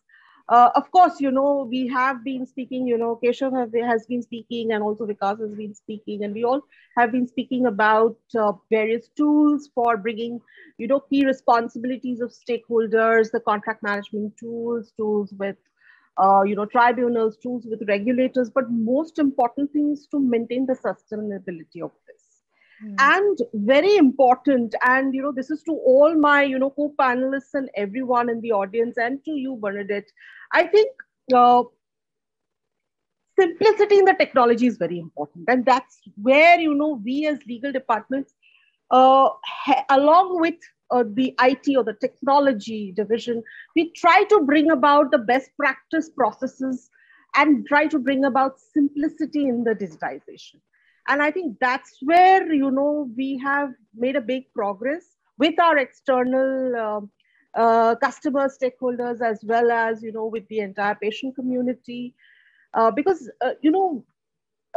Uh, of course, you know, we have been speaking, you know, Keshav has been speaking and also Vikash has been speaking, and we all have been speaking about uh, various tools for bringing, you know, key responsibilities of stakeholders, the contract management tools, tools with, uh, you know, tribunals, tools with regulators, but most important thing is to maintain the sustainability of this. Mm. And very important, and you know, this is to all my, you know, co-panelists and everyone in the audience, and to you, Bernadette I think uh, simplicity in the technology is very important. And that's where, you know, we as legal departments, uh, along with uh, the IT or the technology division, we try to bring about the best practice processes and try to bring about simplicity in the digitization. And I think that's where, you know, we have made a big progress with our external uh, uh, customer stakeholders as well as you know with the entire patient community. Uh, because uh, you know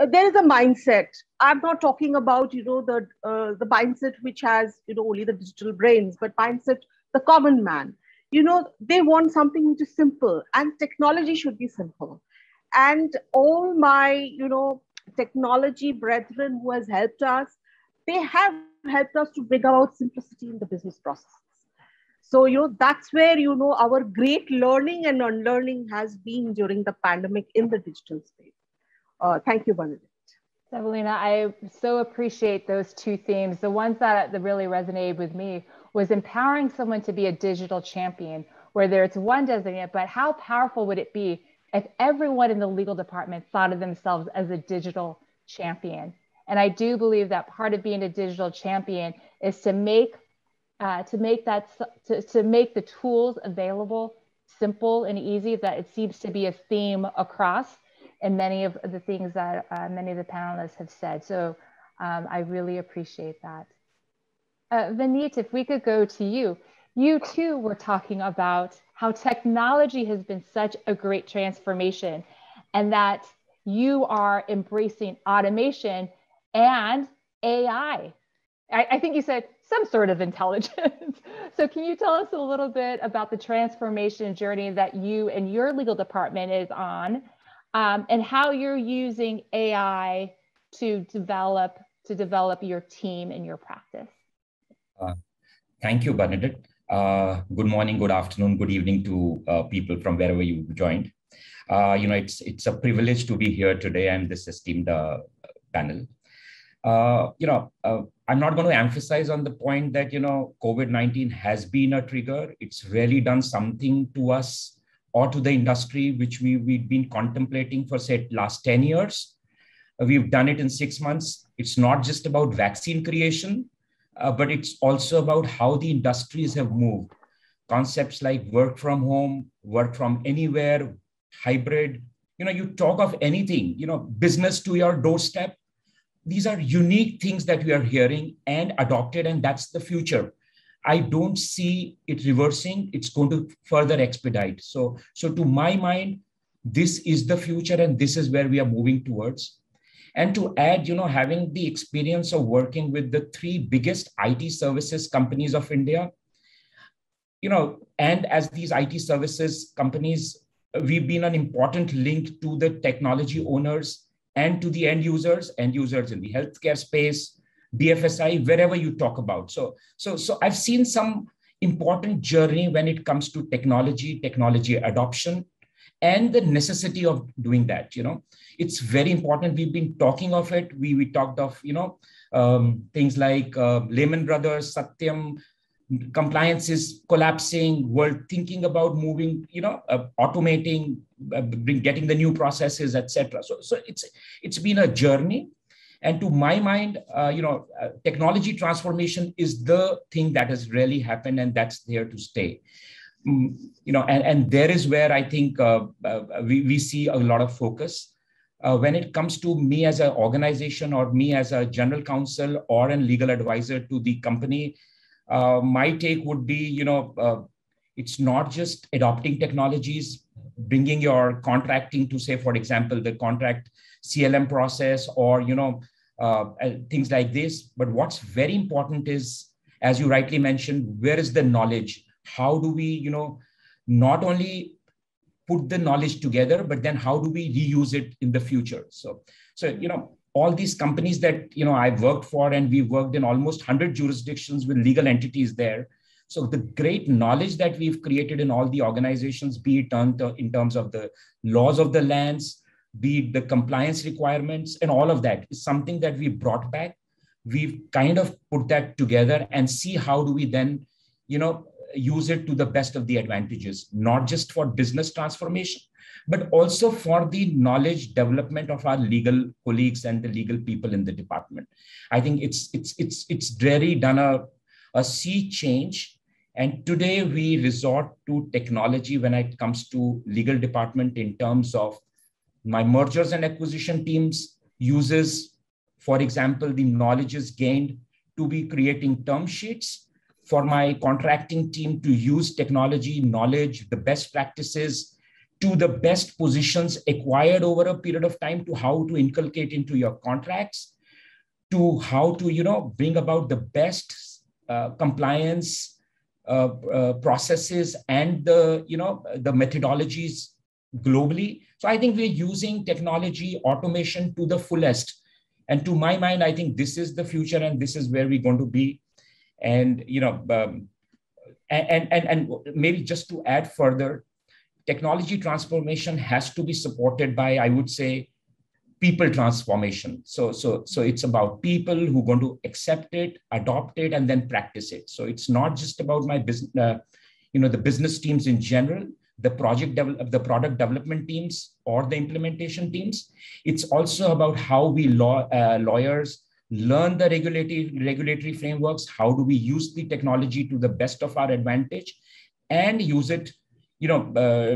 uh, there is a mindset. I'm not talking about you know the uh, the mindset which has you know only the digital brains but mindset the common man. You know they want something which is simple and technology should be simple. And all my you know technology brethren who has helped us they have helped us to bring about simplicity in the business process so, you know, that's where, you know, our great learning and unlearning has been during the pandemic in the digital space. Uh, thank you, Bernadette. Debolina, I so appreciate those two themes. The ones that, that really resonated with me was empowering someone to be a digital champion, whether it's one designate, but how powerful would it be if everyone in the legal department thought of themselves as a digital champion? And I do believe that part of being a digital champion is to make uh, to make that to, to make the tools available simple and easy that it seems to be a theme across and many of the things that uh, many of the panelists have said. So um, i really appreciate that. Uh, if we could go to you. You too were talking about how technology has been such a great transformation and that you are embracing automation and ai I, I think you said some sort of intelligence. (laughs) so, can you tell us a little bit about the transformation journey that you and your legal department is on, um, and how you're using AI to develop to develop your team and your practice? Uh, thank you, Bernadette. Uh, good morning, good afternoon, good evening to uh, people from wherever you joined. Uh, you know, it's it's a privilege to be here today and this esteemed uh, panel. Uh, you know, I'm not going to emphasize on the point that, you know, COVID-19 has been a trigger. It's really done something to us or to the industry, which we, we've been contemplating for, say, last 10 years. We've done it in six months. It's not just about vaccine creation, uh, but it's also about how the industries have moved. Concepts like work from home, work from anywhere, hybrid, you know, you talk of anything, you know, business to your doorstep, these are unique things that we are hearing and adopted, and that's the future. I don't see it reversing. It's going to further expedite. So, so to my mind, this is the future, and this is where we are moving towards. And to add, you know, having the experience of working with the three biggest IT services companies of India, you know, and as these IT services companies, we've been an important link to the technology owners and to the end users, end users in the healthcare space, BFSI, wherever you talk about. So, so, so I've seen some important journey when it comes to technology, technology adoption, and the necessity of doing that. You know, it's very important. We've been talking of it. We we talked of you know um, things like uh, Lehman Brothers, Satyam, compliance is collapsing we're thinking about moving you know uh, automating uh, getting the new processes etc so so it's it's been a journey and to my mind uh, you know uh, technology transformation is the thing that has really happened and that's there to stay you know and, and there is where i think uh, uh, we, we see a lot of focus when it comes to me as an organization or me as a general counsel or a legal advisor to the company uh, my take would be, you know, uh, it's not just adopting technologies, bringing your contracting to say, for example, the contract CLM process or, you know, uh, uh, things like this. But what's very important is, as you rightly mentioned, where is the knowledge? How do we, you know, not only put the knowledge together, but then how do we reuse it in the future? So, so you know, all these companies that you know I've worked for, and we've worked in almost 100 jurisdictions with legal entities there. So the great knowledge that we've created in all the organizations, be it on in terms of the laws of the lands, be it the compliance requirements, and all of that is something that we brought back. We've kind of put that together and see how do we then, you know, use it to the best of the advantages, not just for business transformation, but also for the knowledge development of our legal colleagues and the legal people in the department. I think it's it's it's it's really done a, a sea change. And today we resort to technology when it comes to legal department in terms of my mergers and acquisition teams uses, for example, the knowledge is gained to be creating term sheets for my contracting team to use technology, knowledge, the best practices to the best positions acquired over a period of time to how to inculcate into your contracts, to how to, you know, bring about the best uh, compliance uh, uh, processes and the, you know, the methodologies globally. So I think we're using technology, automation to the fullest. And to my mind, I think this is the future and this is where we're going to be and you know um, and, and and maybe just to add further technology transformation has to be supported by i would say people transformation. So so so it's about people who are going to accept it adopt it and then practice it. So it's not just about my business uh, you know the business teams in general the project develop the product development teams or the implementation teams. It's also about how we law uh, lawyers learn the regulatory regulatory frameworks how do we use the technology to the best of our advantage and use it you know uh,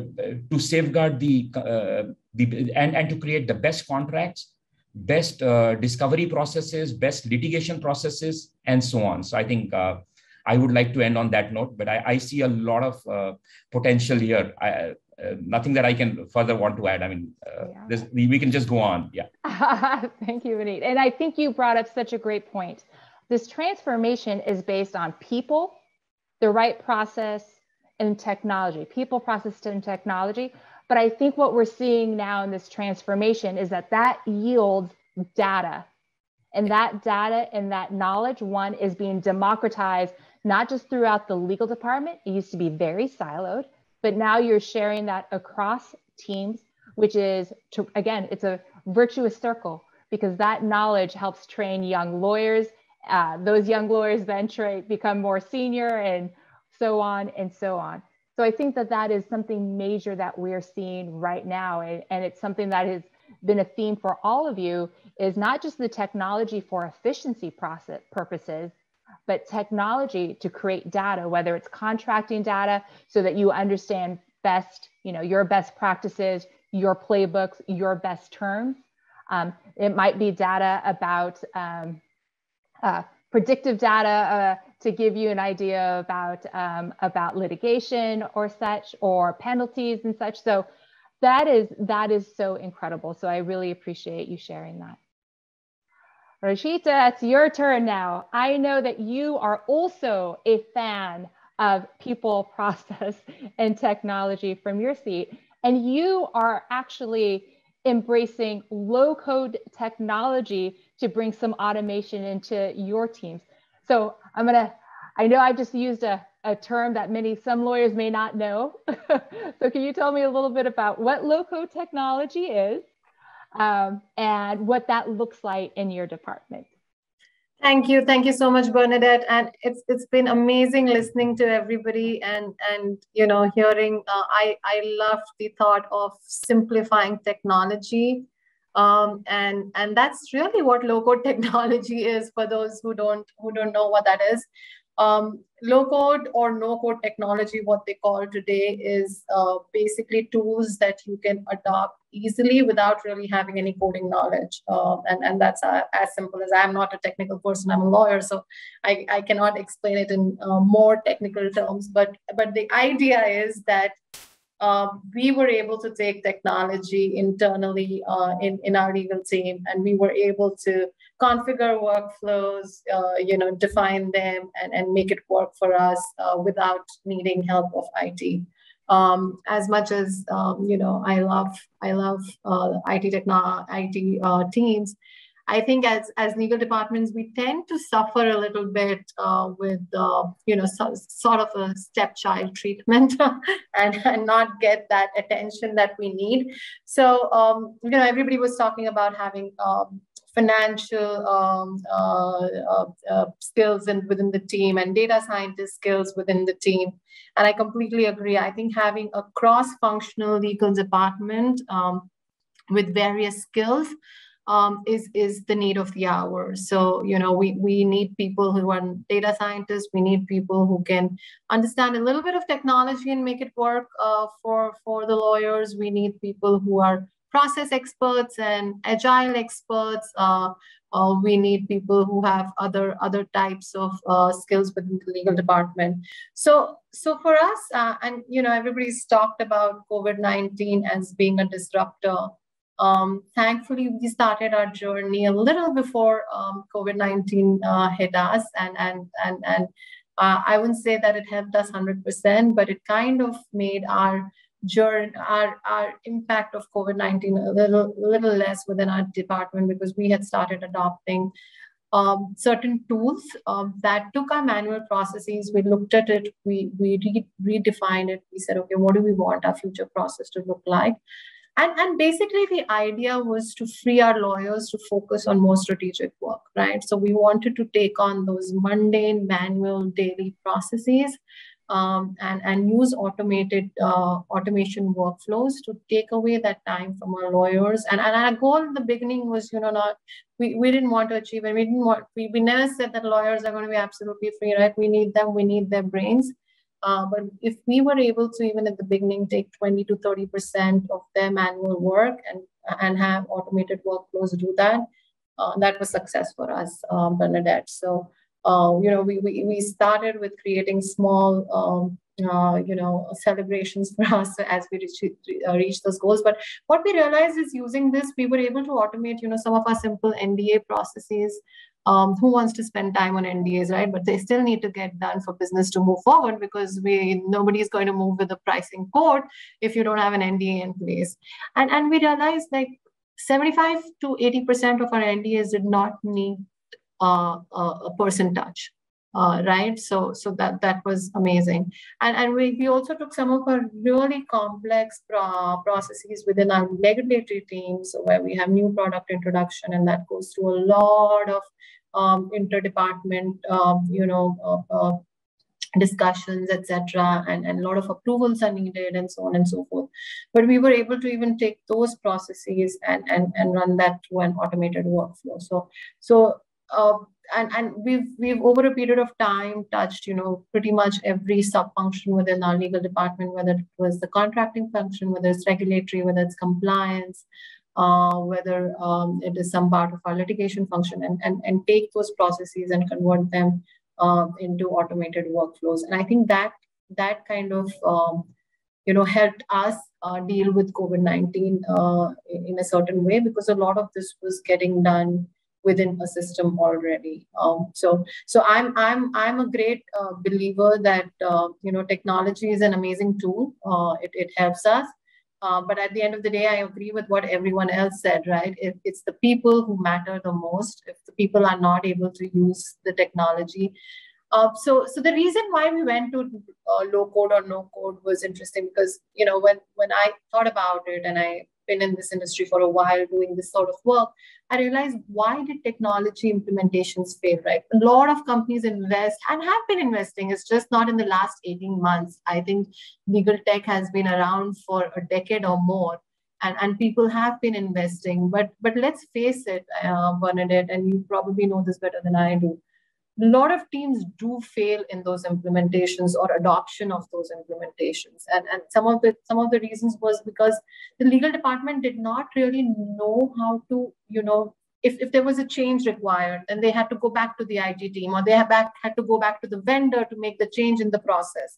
to safeguard the uh, the and, and to create the best contracts best uh, discovery processes best litigation processes and so on. So i think uh, i would like to end on that note but i, I see a lot of uh, potential here. I, uh, nothing that I can further want to add. I mean, uh, yeah. this, we, can just go on. Yeah. (laughs) Thank you, Vineet. And I think you brought up such a great point. This transformation is based on people, the right process, and technology, people, process, and technology. But I think what we're seeing now in this transformation is that that yields data. And that data and that knowledge, one, is being democratized, not just throughout the legal department. It used to be very siloed but now you're sharing that across teams, which is, to, again, it's a virtuous circle because that knowledge helps train young lawyers. Uh, those young lawyers then tra- become more senior and so on and so on. So I think that that is something major that we're seeing right now. And, and it's something that has been a theme for all of you is not just the technology for efficiency process purposes, but technology to create data, whether it's contracting data so that you understand best, you know, your best practices, your playbooks, your best terms. Um, it might be data about um, uh, predictive data uh, to give you an idea about um, about litigation or such, or penalties and such. So that is that is so incredible. So I really appreciate you sharing that. Rachita, it's your turn now. I know that you are also a fan of people, (laughs) process, and technology from your seat, and you are actually embracing low code technology to bring some automation into your teams. So I'm gonna, I know I've just used a, a term that many, some lawyers may not know. (laughs) so can you tell me a little bit about what low code technology is um, and what that looks like in your department. Thank you, thank you so much, Bernadette. And it's it's been amazing listening to everybody and and you know hearing. Uh, I I love the thought of simplifying technology, um, and and that's really what low code (laughs) technology is for those who don't who don't know what that is. Um, low code or no code technology, what they call today, is uh, basically tools that you can adopt easily without really having any coding knowledge. Uh, and, and that's uh, as simple as I'm not a technical person, I'm a lawyer, so I, I cannot explain it in uh, more technical terms. But, but the idea is that um, we were able to take technology internally uh, in, in our legal team and we were able to configure workflows, uh, you know, define them and, and make it work for us uh, without needing help of IT. um, as much as um, you know i love i love uh, it techno it uh, teams I think as as legal departments, we tend to suffer a little bit uh, with uh, you know so, sort of a stepchild treatment (laughs) and, and not get that attention that we need. So um, you know everybody was talking about having um, financial um, uh, uh, uh, skills in, within the team and data scientist skills within the team. And I completely agree. I think having a cross-functional legal department um, with various skills um, is is the need of the hour. So you know we we need people who are data scientists. We need people who can understand a little bit of technology and make it work uh, for for the lawyers. We need people who are process experts and agile experts. Uh, uh, we need people who have other other types of uh, skills within the legal department. So so for us, uh, and you know everybody's talked about COVID nineteen as being a disruptor. Um, thankfully, we started our journey a little before um, COVID-19 uh, hit us, and and and and uh, I wouldn't say that it helped us 100%, but it kind of made our journey, our our impact of COVID-19 a little little less within our department because we had started adopting um, certain tools um, that took our manual processes. We looked at it, we we re- redefined it. We said, okay, what do we want our future process to look like? And, and basically, the idea was to free our lawyers to focus on more strategic work, right? So we wanted to take on those mundane, manual, daily processes um, and, and use automated uh, automation workflows to take away that time from our lawyers. And, and our goal in the beginning was, you know, not we, we didn't want to achieve and we didn't want we, we never said that lawyers are going to be absolutely free, right? We need them, we need their brains. Uh, but if we were able to, even at the beginning, take 20 to 30% of their manual work and, and have automated workflows do that, uh, that was success for us, um, Bernadette. So, uh, you know, we, we, we started with creating small, um, uh, you know, celebrations for (laughs) us as we reach, uh, reach those goals. But what we realized is using this, we were able to automate, you know, some of our simple NDA processes, um, who wants to spend time on NDAs, right? But they still need to get done for business to move forward because we nobody's going to move with the pricing code if you don't have an NDA in place. And and we realized like 75 to 80% of our NDAs did not need uh, a, person touch. Uh, right so so that that was amazing and and we, we also took some of our really complex pro- processes within our regulatory teams where we have new product introduction and that goes through a lot of um, interdepartment, um, you know, uh, uh, discussions, etc., and, and a lot of approvals are needed, and so on and so forth. But we were able to even take those processes and and, and run that through an automated workflow. So so. Uh, and and we've we've over a period of time touched you know pretty much every sub function within our legal department whether it was the contracting function whether it's regulatory whether it's compliance uh, whether um, it is some part of our litigation function, and, and, and take those processes and convert them uh, into automated workflows. And I think that that kind of um, you know helped us uh, deal with COVID-19 uh, in a certain way because a lot of this was getting done within a system already. Um, so, so I'm I'm I'm a great uh, believer that uh, you know technology is an amazing tool. Uh, it it helps us, uh, but at the end of the day, I agree with what everyone else said, right? If it's the people who matter the most, if the people are not able to use the technology. Uh, so, so the reason why we went to uh, low code or no code was interesting because you know when when I thought about it and I been in this industry for a while doing this sort of work, I realized why did technology implementations fail, right? A lot of companies invest and have been investing. It's just not in the last 18 months. I think legal tech has been around for a decade or more. And, and people have been investing, but but let's face it, uh, Bernadette, and you probably know this better than I do a lot of teams do fail in those implementations or adoption of those implementations. And, and some of the some of the reasons was because the legal department did not really know how to you know if, if there was a change required then they had to go back to the IT team or they had, back, had to go back to the vendor to make the change in the process.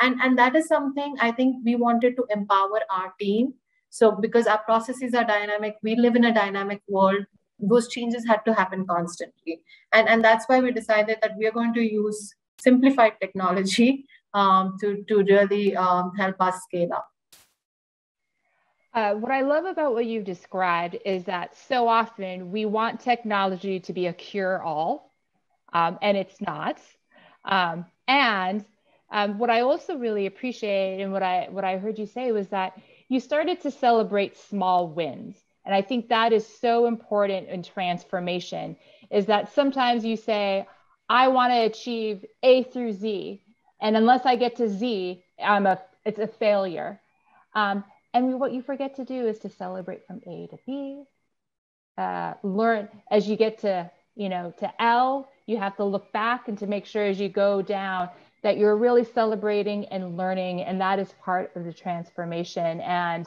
And and that is something i think we wanted to empower our team. So because our processes are dynamic we live in a dynamic world those changes had to happen constantly. And, and that's why we decided that we are going to use simplified technology um, to, to really um, help us scale up. Uh, what I love about what you've described is that so often we want technology to be a cure all, um, and it's not. Um, and um, what I also really appreciate and what I what I heard you say was that you started to celebrate small wins, and I think that is so important in transformation. Is that sometimes you say, I want to achieve A through Z, and unless I get to Z, I'm a it's a failure. Um, and what you forget to do is to celebrate from A to B. Uh, learn as you get to, you know, to L, you have to look back and to make sure as you go down that you're really celebrating and learning. And that is part of the transformation. And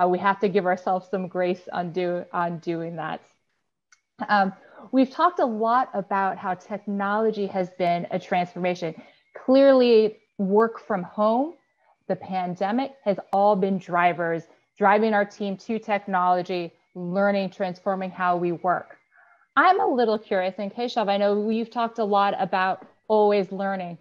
uh, we have to give ourselves some grace on, do, on doing that. Um, we've talked a lot about how technology has been a transformation. Clearly, work from home the pandemic has all been drivers driving our team to technology, learning, transforming how we work. I'm a little curious, and Keshav, I know you've talked a lot about always learning.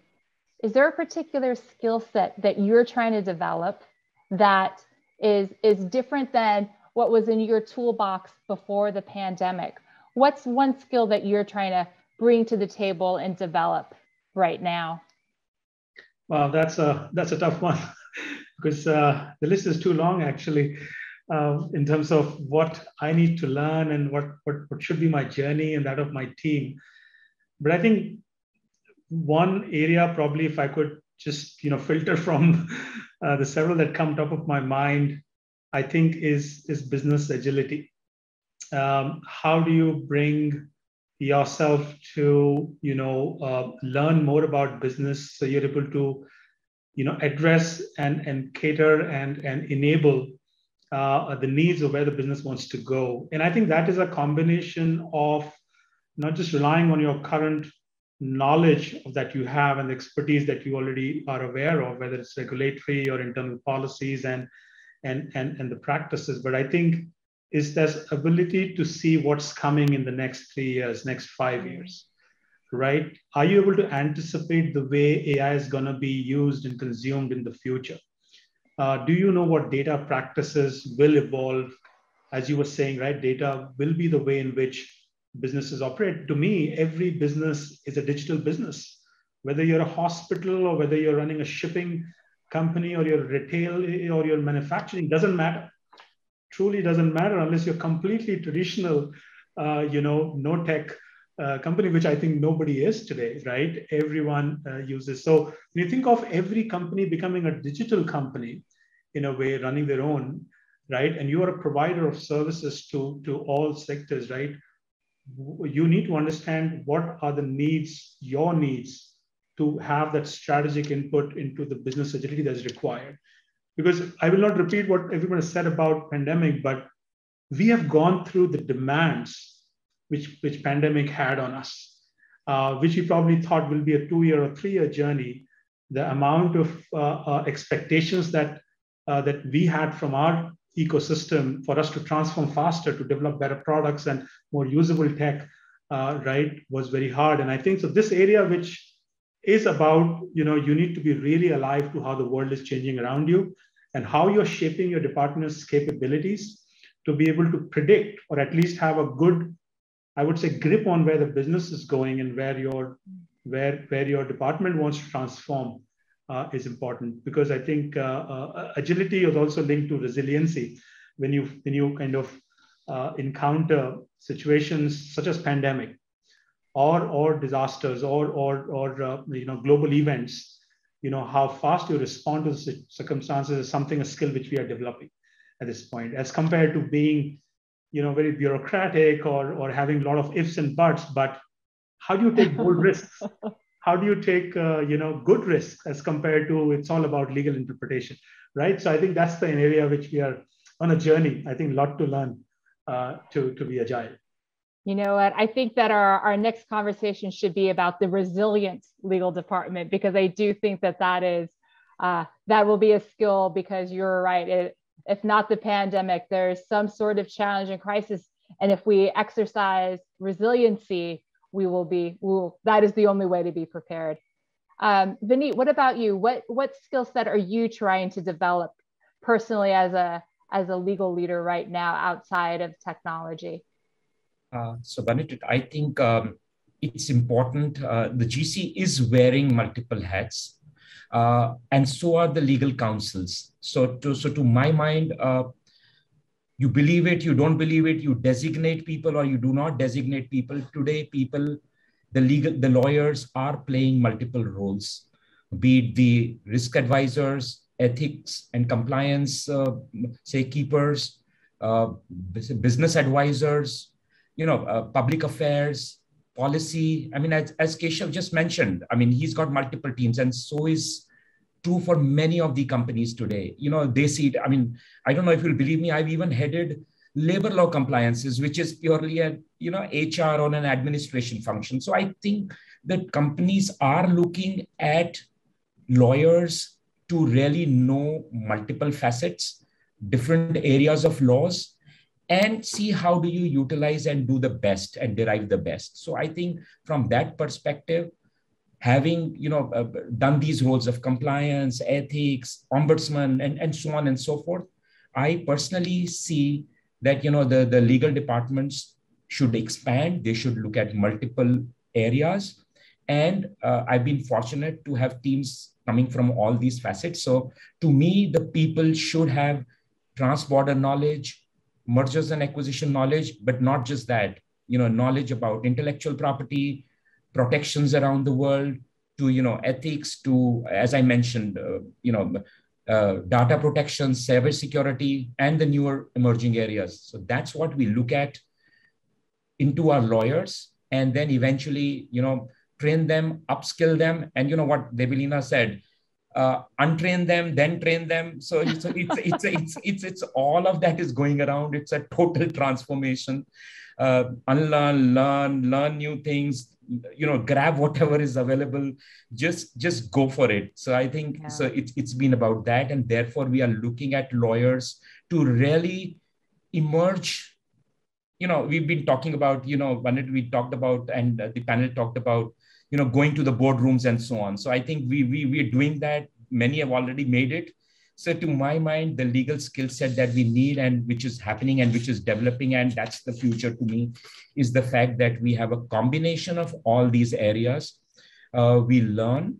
Is there a particular skill set that you're trying to develop that is, is different than what was in your toolbox before the pandemic? What's one skill that you're trying to bring to the table and develop right now? Well, that's a that's a tough one (laughs) because uh, the list is too long actually. Uh, in terms of what I need to learn and what, what what should be my journey and that of my team, but I think one area probably if I could just you know filter from (laughs) uh, the several that come top of my mind, I think is is business agility. Um, how do you bring yourself to you know uh, learn more about business so you're able to you know address and and cater and and enable uh, the needs of where the business wants to go and i think that is a combination of not just relying on your current knowledge that you have and the expertise that you already are aware of whether it's regulatory or internal policies and and and, and the practices but i think is this ability to see what's coming in the next three years, next five years, right? Are you able to anticipate the way AI is going to be used and consumed in the future? Uh, do you know what data practices will evolve? As you were saying, right? Data will be the way in which businesses operate. To me, every business is a digital business. Whether you're a hospital or whether you're running a shipping company or you're retail or you're manufacturing, doesn't matter truly doesn't matter unless you're completely traditional, uh, you know, no tech uh, company, which I think nobody is today, right? Everyone uh, uses. So when you think of every company becoming a digital company, in a way, running their own, right? And you are a provider of services to, to all sectors, right? You need to understand what are the needs, your needs, to have that strategic input into the business agility that's required because I will not repeat what everyone has said about pandemic, but we have gone through the demands which, which pandemic had on us, uh, which we probably thought will be a two-year or three-year journey. The amount of uh, uh, expectations that uh, that we had from our ecosystem for us to transform faster, to develop better products and more usable tech, uh, right, was very hard. And I think so. This area, which is about you know you need to be really alive to how the world is changing around you and how you're shaping your department's capabilities to be able to predict or at least have a good i would say grip on where the business is going and where your where where your department wants to transform uh, is important because i think uh, uh, agility is also linked to resiliency. When you when you kind of uh, encounter situations such as pandemic or or disasters or or or uh, you know global events you know how fast you respond to the circumstances is something a skill which we are developing at this point. As compared to being you know very bureaucratic or or having a lot of ifs and buts but how do you take bold (laughs) risks how do you take uh, you know good risks as compared to it's all about legal interpretation right so i think that's the area which we are on a journey i think a lot to learn uh, to to be agile you know what? I think that our, our next conversation should be about the resilient legal department because I do think that that is uh, that will be a skill because you're right. It, if not the pandemic, there's some sort of challenge and crisis, and if we exercise resiliency, we will be. We will, that is the only way to be prepared. Um, what about you? What what skill set are you trying to develop personally as a as a legal leader right now outside of technology? Uh, so, Bernadette, I think um, it's important. Uh, the GC is wearing multiple hats, uh, and so are the legal counsels. So, to, so to my mind, uh, you believe it, you don't believe it, you designate people or you do not designate people. Today, people, the legal, the lawyers are playing multiple roles, be it the risk advisors, ethics and compliance, uh, say keepers, uh, business advisors, you know, uh, public affairs, policy. I mean, as, as Keshav just mentioned, I mean, he's got multiple teams, and so is true for many of the companies today. You know, they see it. I mean, I don't know if you'll believe me, I've even headed labor law compliances, which is purely a, you know, HR on an administration function. So I think that companies are looking at lawyers to really know multiple facets, different areas of laws, and see how do you utilize and do the best and derive the best so i think from that perspective having you know uh, done these roles of compliance ethics ombudsman and, and so on and so forth i personally see that you know the, the legal departments should expand. They should look at multiple areas. And uh, i've been fortunate to have teams coming from all these facets. So to me the people should have trans-border knowledge mergers and acquisition knowledge, but not just that, you know, knowledge about intellectual property, protections around the world, to, you know, ethics, to, as I mentioned, uh, you know, uh, data protection, cyber security, and the newer emerging areas. So that's what we look at into our lawyers, and then eventually, you know, train them, upskill them, and you know what Debolina said, uh, untrain them, then train them. So it's it's, it's it's it's it's all of that is going around. It's a total transformation. Uh, unlearn, learn, learn new things. You know, grab whatever is available. Just just go for it. So I think yeah. so. It's it's been about that, and therefore we are looking at lawyers to really emerge you know we've been talking about you know when we talked about and the panel talked about you know going to the boardrooms and so on so i think we we we're doing that many have already made it so to my mind the legal skill set that we need and which is happening and which is developing and that's the future to me is the fact that we have a combination of all these areas uh, we learn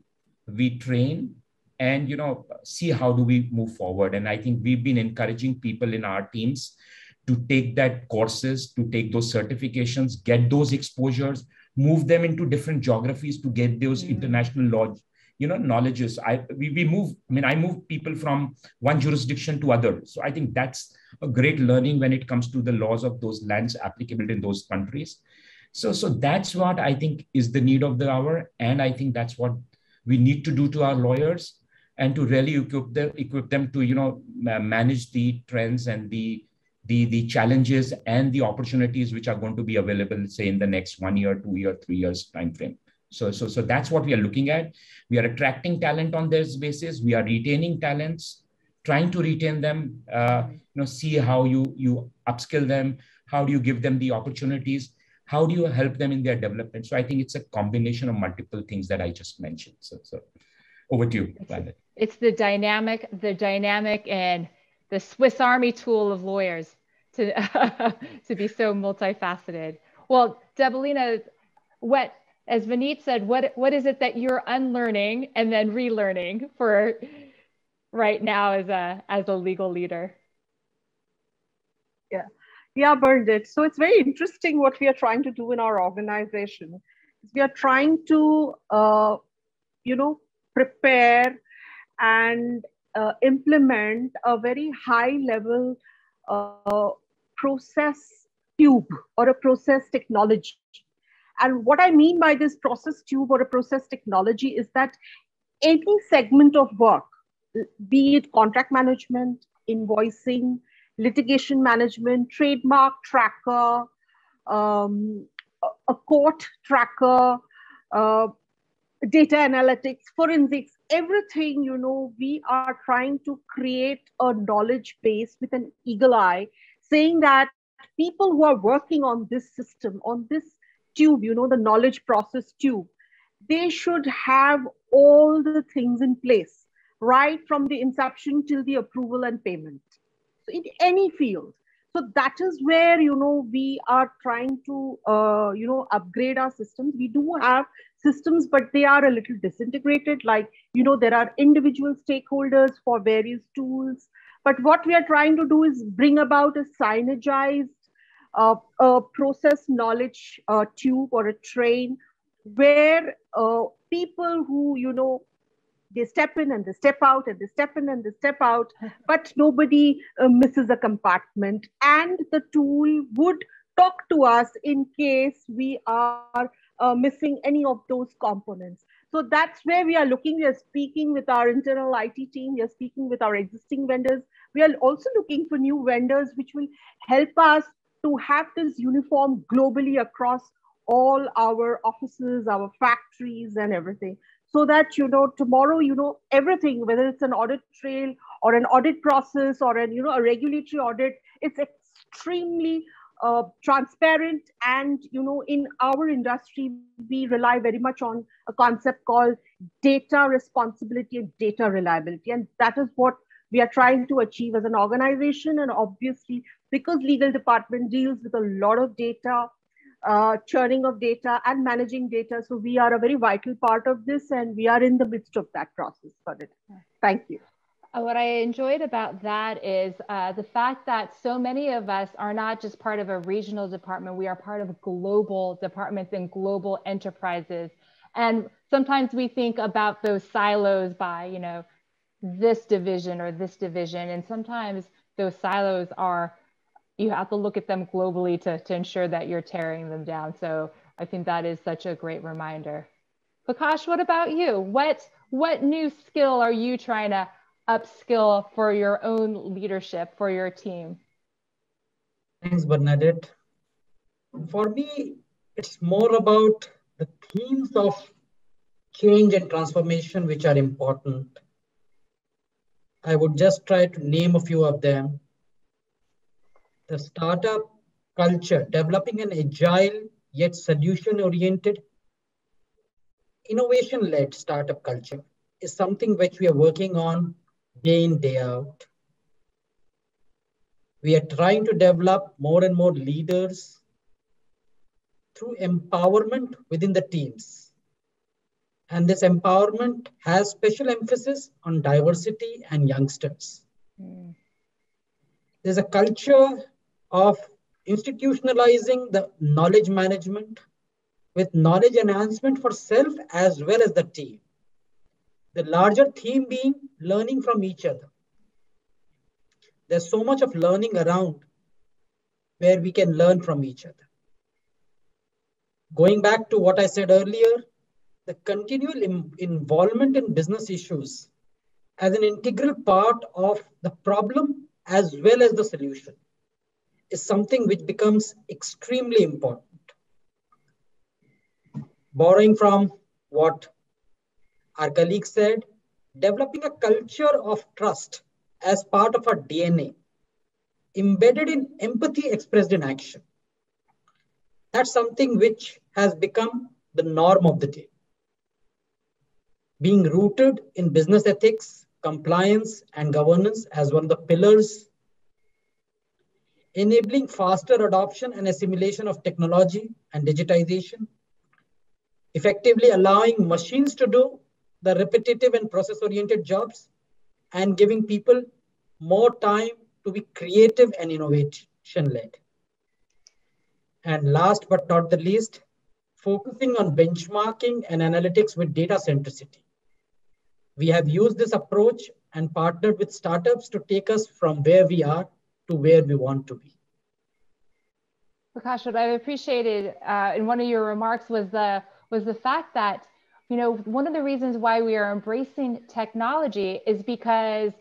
we train and you know see how do we move forward and i think we've been encouraging people in our teams to take that courses to take those certifications get those exposures move them into different geographies to get those mm. international law you know knowledges i we, we move i mean i move people from one jurisdiction to other. So i think that's a great learning when it comes to the laws of those lands applicable in those countries. So so that's what i think is the need of the hour. And i think that's what we need to do to our lawyers and to really equip them equip them to you know manage the trends and the the, the challenges and the opportunities which are going to be available, say in the next one year, two year, three years time frame. So, so, so that's what we are looking at. We are attracting talent on this basis. We are retaining talents, trying to retain them. Uh, you know, see how you you upskill them. How do you give them the opportunities? How do you help them in their development? So I think it's a combination of multiple things that I just mentioned. So, so over to you, Violet. It's the dynamic, the dynamic and the Swiss Army tool of lawyers to (laughs) to be so multifaceted. Well, Debolina, what as Vineet said, what what is it that you're unlearning and then relearning for right now as a as a legal leader? Yeah, yeah, Bernadette. So it's very interesting what we are trying to do in our organization. We are trying to, uh, you know, prepare and uh, implement a very high level uh, process tube or a process technology. And what I mean by this process tube or a process technology is that any segment of work, be it contract management, invoicing, litigation management, trademark tracker, um, a court tracker, uh, data analytics, forensics, everything, you know, we are trying to create a knowledge base with an eagle eye saying that people who are working on this system, on this tube, you know, the knowledge process tube, they should have all the things in place, right from the inception till the approval and payment. So in any field. So that is where, you know, we are trying to, uh, you know, upgrade our systems. We do have systems, but they are a little disintegrated. Like, you know, there are individual stakeholders for various tools. But what we are trying to do is bring about a synergized uh, a process knowledge uh, tube or a train where uh, people who, you know, they step in and they step out and they step in and they step out, (laughs) but nobody uh, misses a compartment. And the tool would talk to us in case we are uh, missing any of those components. So that's where we are looking. We are speaking with our internal IT team. We are speaking with our existing vendors. We are also looking for new vendors which will help us to have this uniform globally across all our offices, our factories, and everything. So that you know tomorrow, you know everything, whether it's an audit trail or an audit process or an you know a regulatory audit, it's extremely uh, transparent. And you know, in our industry, we rely very much on a concept called data responsibility and data reliability, and that is what we are trying to achieve as an organization. And obviously, because legal department deals with a lot of data, uh, churning of data and managing data. So we are a very vital part of this and we are in the midst of that process for it. Thank you. Uh, what I enjoyed about that is uh, the fact that so many of us are not just part of a regional department, we are part of global departments and global enterprises. And sometimes we think about those silos by, you know, this division or this division. And sometimes those silos are you have to look at them globally to, to ensure that you're tearing them down. So I think that is such a great reminder. Prakash, what about you? What, what new skill are you trying to upskill for your own leadership, for your team? Thanks, Bernadette. For me, it's more about the themes of change and transformation which are important. I would just try to name a few of them the startup culture, developing an agile yet solution oriented, innovation led startup culture is something which we are working on day in, day out. We are trying to develop more and more leaders through empowerment within the teams. And this empowerment has special emphasis on diversity and youngsters. Mm. There's a culture of institutionalizing the knowledge management with knowledge enhancement for self as well as the team. The larger theme being learning from each other. There's so much of learning around where we can learn from each other. Going back to what I said earlier, the continual Im- involvement in business issues as an integral part of the problem as well as the solution is something which becomes extremely important. Borrowing from what our colleague said, developing a culture of trust as part of our DNA, embedded in empathy expressed in action. That's something which has become the norm of the day. Being rooted in business ethics, compliance, and governance as one of the pillars enabling faster adoption and assimilation of technology and digitization, effectively allowing machines to do the repetitive and process-oriented jobs, and giving people more time to be creative and innovation-led. And last but not the least, focusing on benchmarking and analytics with data centricity. We have used this approach and partnered with startups to take us from where we are to where we want to be. Prakash, what I appreciated uh, in one of your remarks was the was the fact that you know one of the reasons why we are embracing technology is because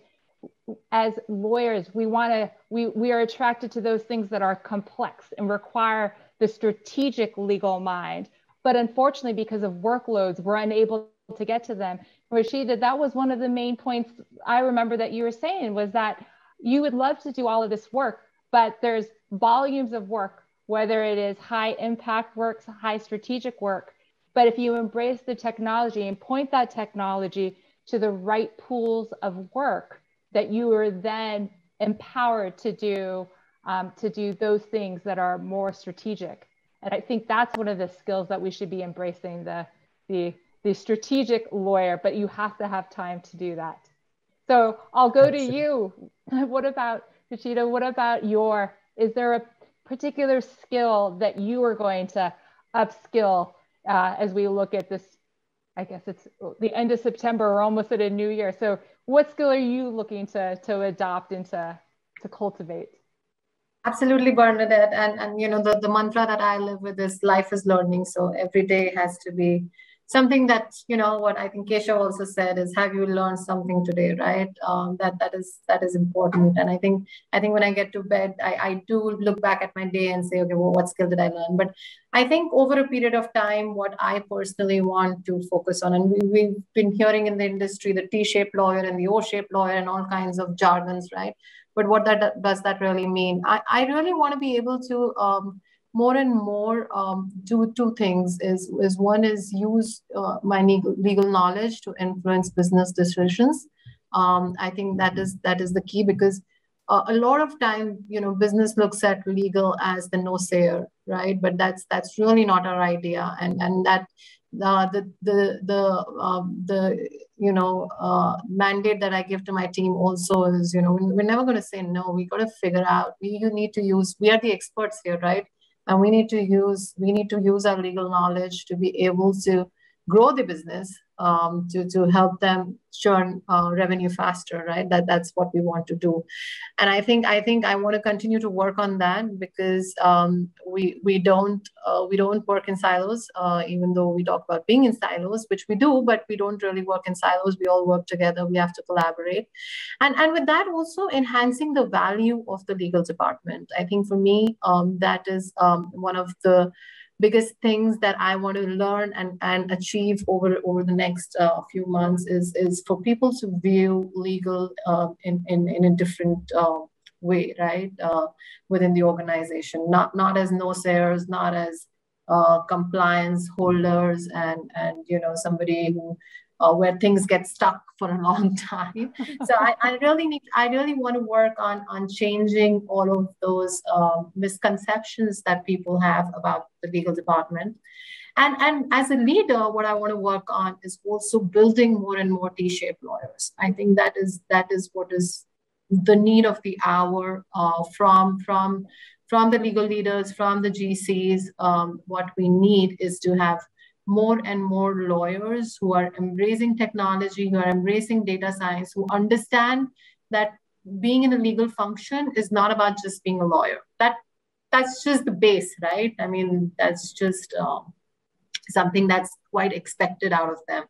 as lawyers we want to we we are attracted to those things that are complex and require the strategic legal mind but unfortunately because of workloads we're unable to get to them Rachita that was one of the main points i remember that you were saying was that you would love to do all of this work, but there's volumes of work, whether it is high impact work, high strategic work, But if you embrace the technology and point that technology to the right pools of work, that you are then empowered to do um, to do those things that are more strategic. And I think that's one of the skills that we should be embracing the the the strategic lawyer, but you have to have time to do that. So I'll go to you. (laughs) what about Rachita? What about your? Is there a particular skill that you are going to upskill uh, as we look at this? I guess it's the end of September. We're almost at a new year. So, what skill are you looking to to adopt and to to cultivate? Absolutely, Bernadette. And and you know the the mantra that I live with is life is learning. So every day has to be something that you know what i think keshav also said is have you learned something today? Right? Um, that that is that is important. And i think i think when i get to bed I, I do look back at my day and say okay well what skill did i learn? But i think over a period of time what i personally want to focus on and we, we've been hearing in the industry the t-shaped lawyer and the o-shaped lawyer and all kinds of jargons right? But what that does that really mean? I, I really want to be able to um, more and more um, do two things is, is one is use uh, my legal, knowledge to influence business decisions um, i think that is that is the key because uh, a lot of time you know business looks at legal as the no sayer right but that's that's really not our idea and and that uh, the the the um, the you know uh, mandate that I give to my team also is you know we're never going to say no. We got to figure out. We you need to use. We are the experts here, right? And we need to use we need to use our legal knowledge to be able to grow the business um, to, to help them churn uh, revenue faster right? That that's what we want to do. And i think i think i want to continue to work on that because um, we we don't uh, we don't work in silos uh, even though we talk about being in silos which we do but we don't really work in silos. We all work together. We have to collaborate. And and with that also enhancing the value of the legal department. I think for me um, that is um, one of the biggest things that I want to learn and, and achieve over, over the next uh, few months is, is for people to view legal uh, in, in, in a different uh, way, right? Uh, within the organization, not, not as no sayers, not as uh, compliance holders and, and, you know, somebody who uh, where things get stuck for a (laughs) long time. so I, I, really need, I really want to work on on changing all of those um, misconceptions that people have about the legal department. And, and as a leader, what I want to work on is also building more and more T-shaped lawyers. I think that is that is what is the need of the hour uh, from from from the legal leaders, from the GCs. Um, what we need is to have more and more lawyers who are embracing technology, who are embracing data science, who understand that being in a legal function is not about just being a lawyer. That that's just the base, right? I mean, that's just um, something that's quite expected out of them.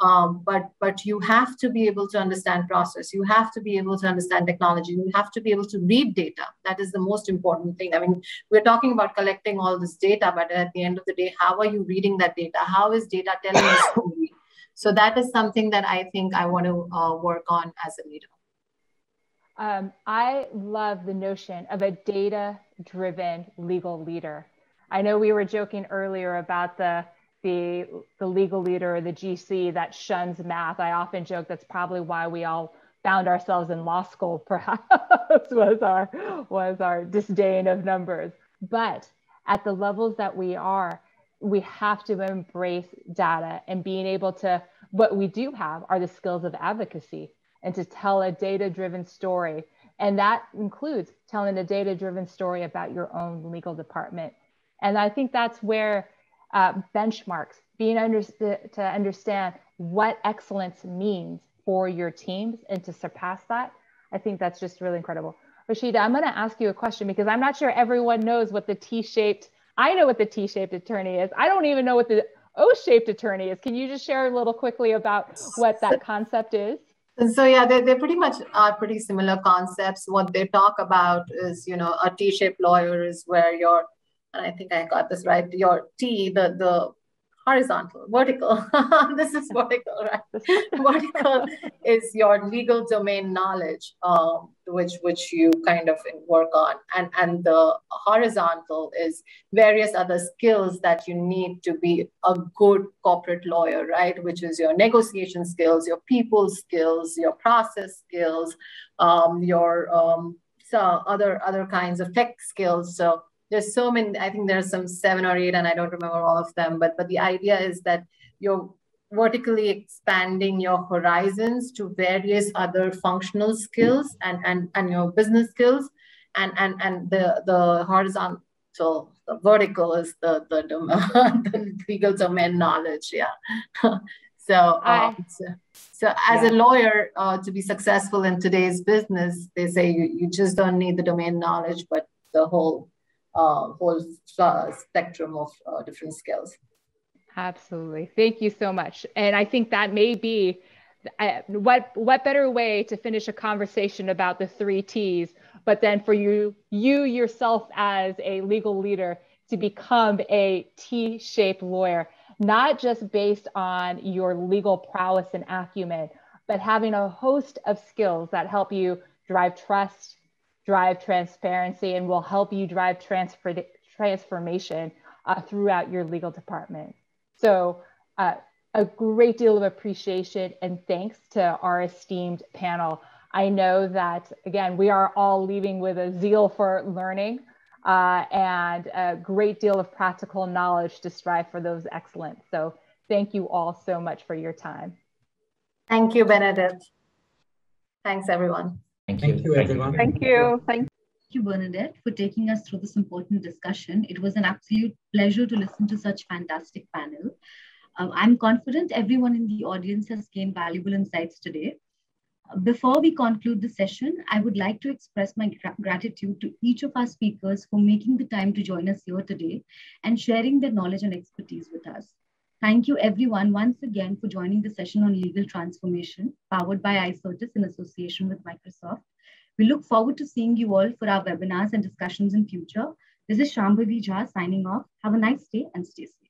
Um, but but you have to be able to understand process. You have to be able to understand technology. You have to be able to read data. That is the most important thing. I mean, we're talking about collecting all this data, but at the end of the day, how are you reading that data? How is data telling us to read? (coughs) So that is something that I think I want to uh, work on as a leader. Um, I love the notion of a data-driven legal leader. I know we were joking earlier about the the, the legal leader or the GC that shuns math. I often joke that's probably why we all found ourselves in law school, (laughs) perhaps was our was our disdain of numbers. But at the levels that we are, we have to embrace data and being able to what we do have are the skills of advocacy and to tell a data-driven story. And that includes telling a data-driven story about your own legal department. And I think that's where uh, benchmarks, being under, to understand what excellence means for your teams and to surpass that. I think that's just really incredible. Rachita, I'm going to ask you a question because I'm not sure everyone knows what the T-shaped. I know what the T-shaped attorney is. I don't even know what the O-shaped attorney is. Can you just share a little quickly about what that concept is? So yeah, they they pretty much are pretty similar concepts. What they talk about is, you know, a T-shaped lawyer is where you're and I think I got this right. Your T, the the horizontal, vertical. (laughs) this is vertical, right? (laughs) vertical is your legal domain knowledge, um, which which you kind of work on, and and the horizontal is various other skills that you need to be a good corporate lawyer, right? Which is your negotiation skills, your people skills, your process skills, um, your um, so other other kinds of tech skills. So there's so many i think there's some seven or eight and i don't remember all of them but but the idea is that you're vertically expanding your horizons to various other functional skills and and and your business skills and and and the the horizontal the vertical is the the, the (laughs) legal domain knowledge yeah (laughs) so, um, so, so as yeah. a lawyer uh, to be successful in today's business they say you, you just don't need the domain knowledge but the whole whole spectrum of uh, different skills. Absolutely. Thank you so much. And I think that may be uh, what what better way to finish a conversation about the three T's, but then for you you yourself as a legal leader to become a T-shaped lawyer, not just based on your legal prowess and acumen, but having a host of skills that help you drive trust, drive transparency and will help you drive transfer, transformation uh, throughout your legal department. So uh, a great deal of appreciation and thanks to our esteemed panel. I know that, again, we are all leaving with a zeal for learning uh, and a great deal of practical knowledge to strive for those excellence. So thank you all so much for your time. Thank you, Bernadette. Thanks, everyone. Thank you. Thank you, everyone. Thank you. Thank you, Bernadette, for taking us through this important discussion. It was an absolute pleasure to listen to such fantastic panel. Um, I'm confident everyone in the audience has gained valuable insights today. Before we conclude the session, I would like to express my gra gratitude to each of our speakers for making the time to join us here today and sharing their knowledge and expertise with us. Thank you everyone once again for joining the session on legal transformation powered by Icertis in association with Microsoft. We look forward to seeing you all for our webinars and discussions in future. This is Shambhavi Jha signing off. Have a nice day and stay safe.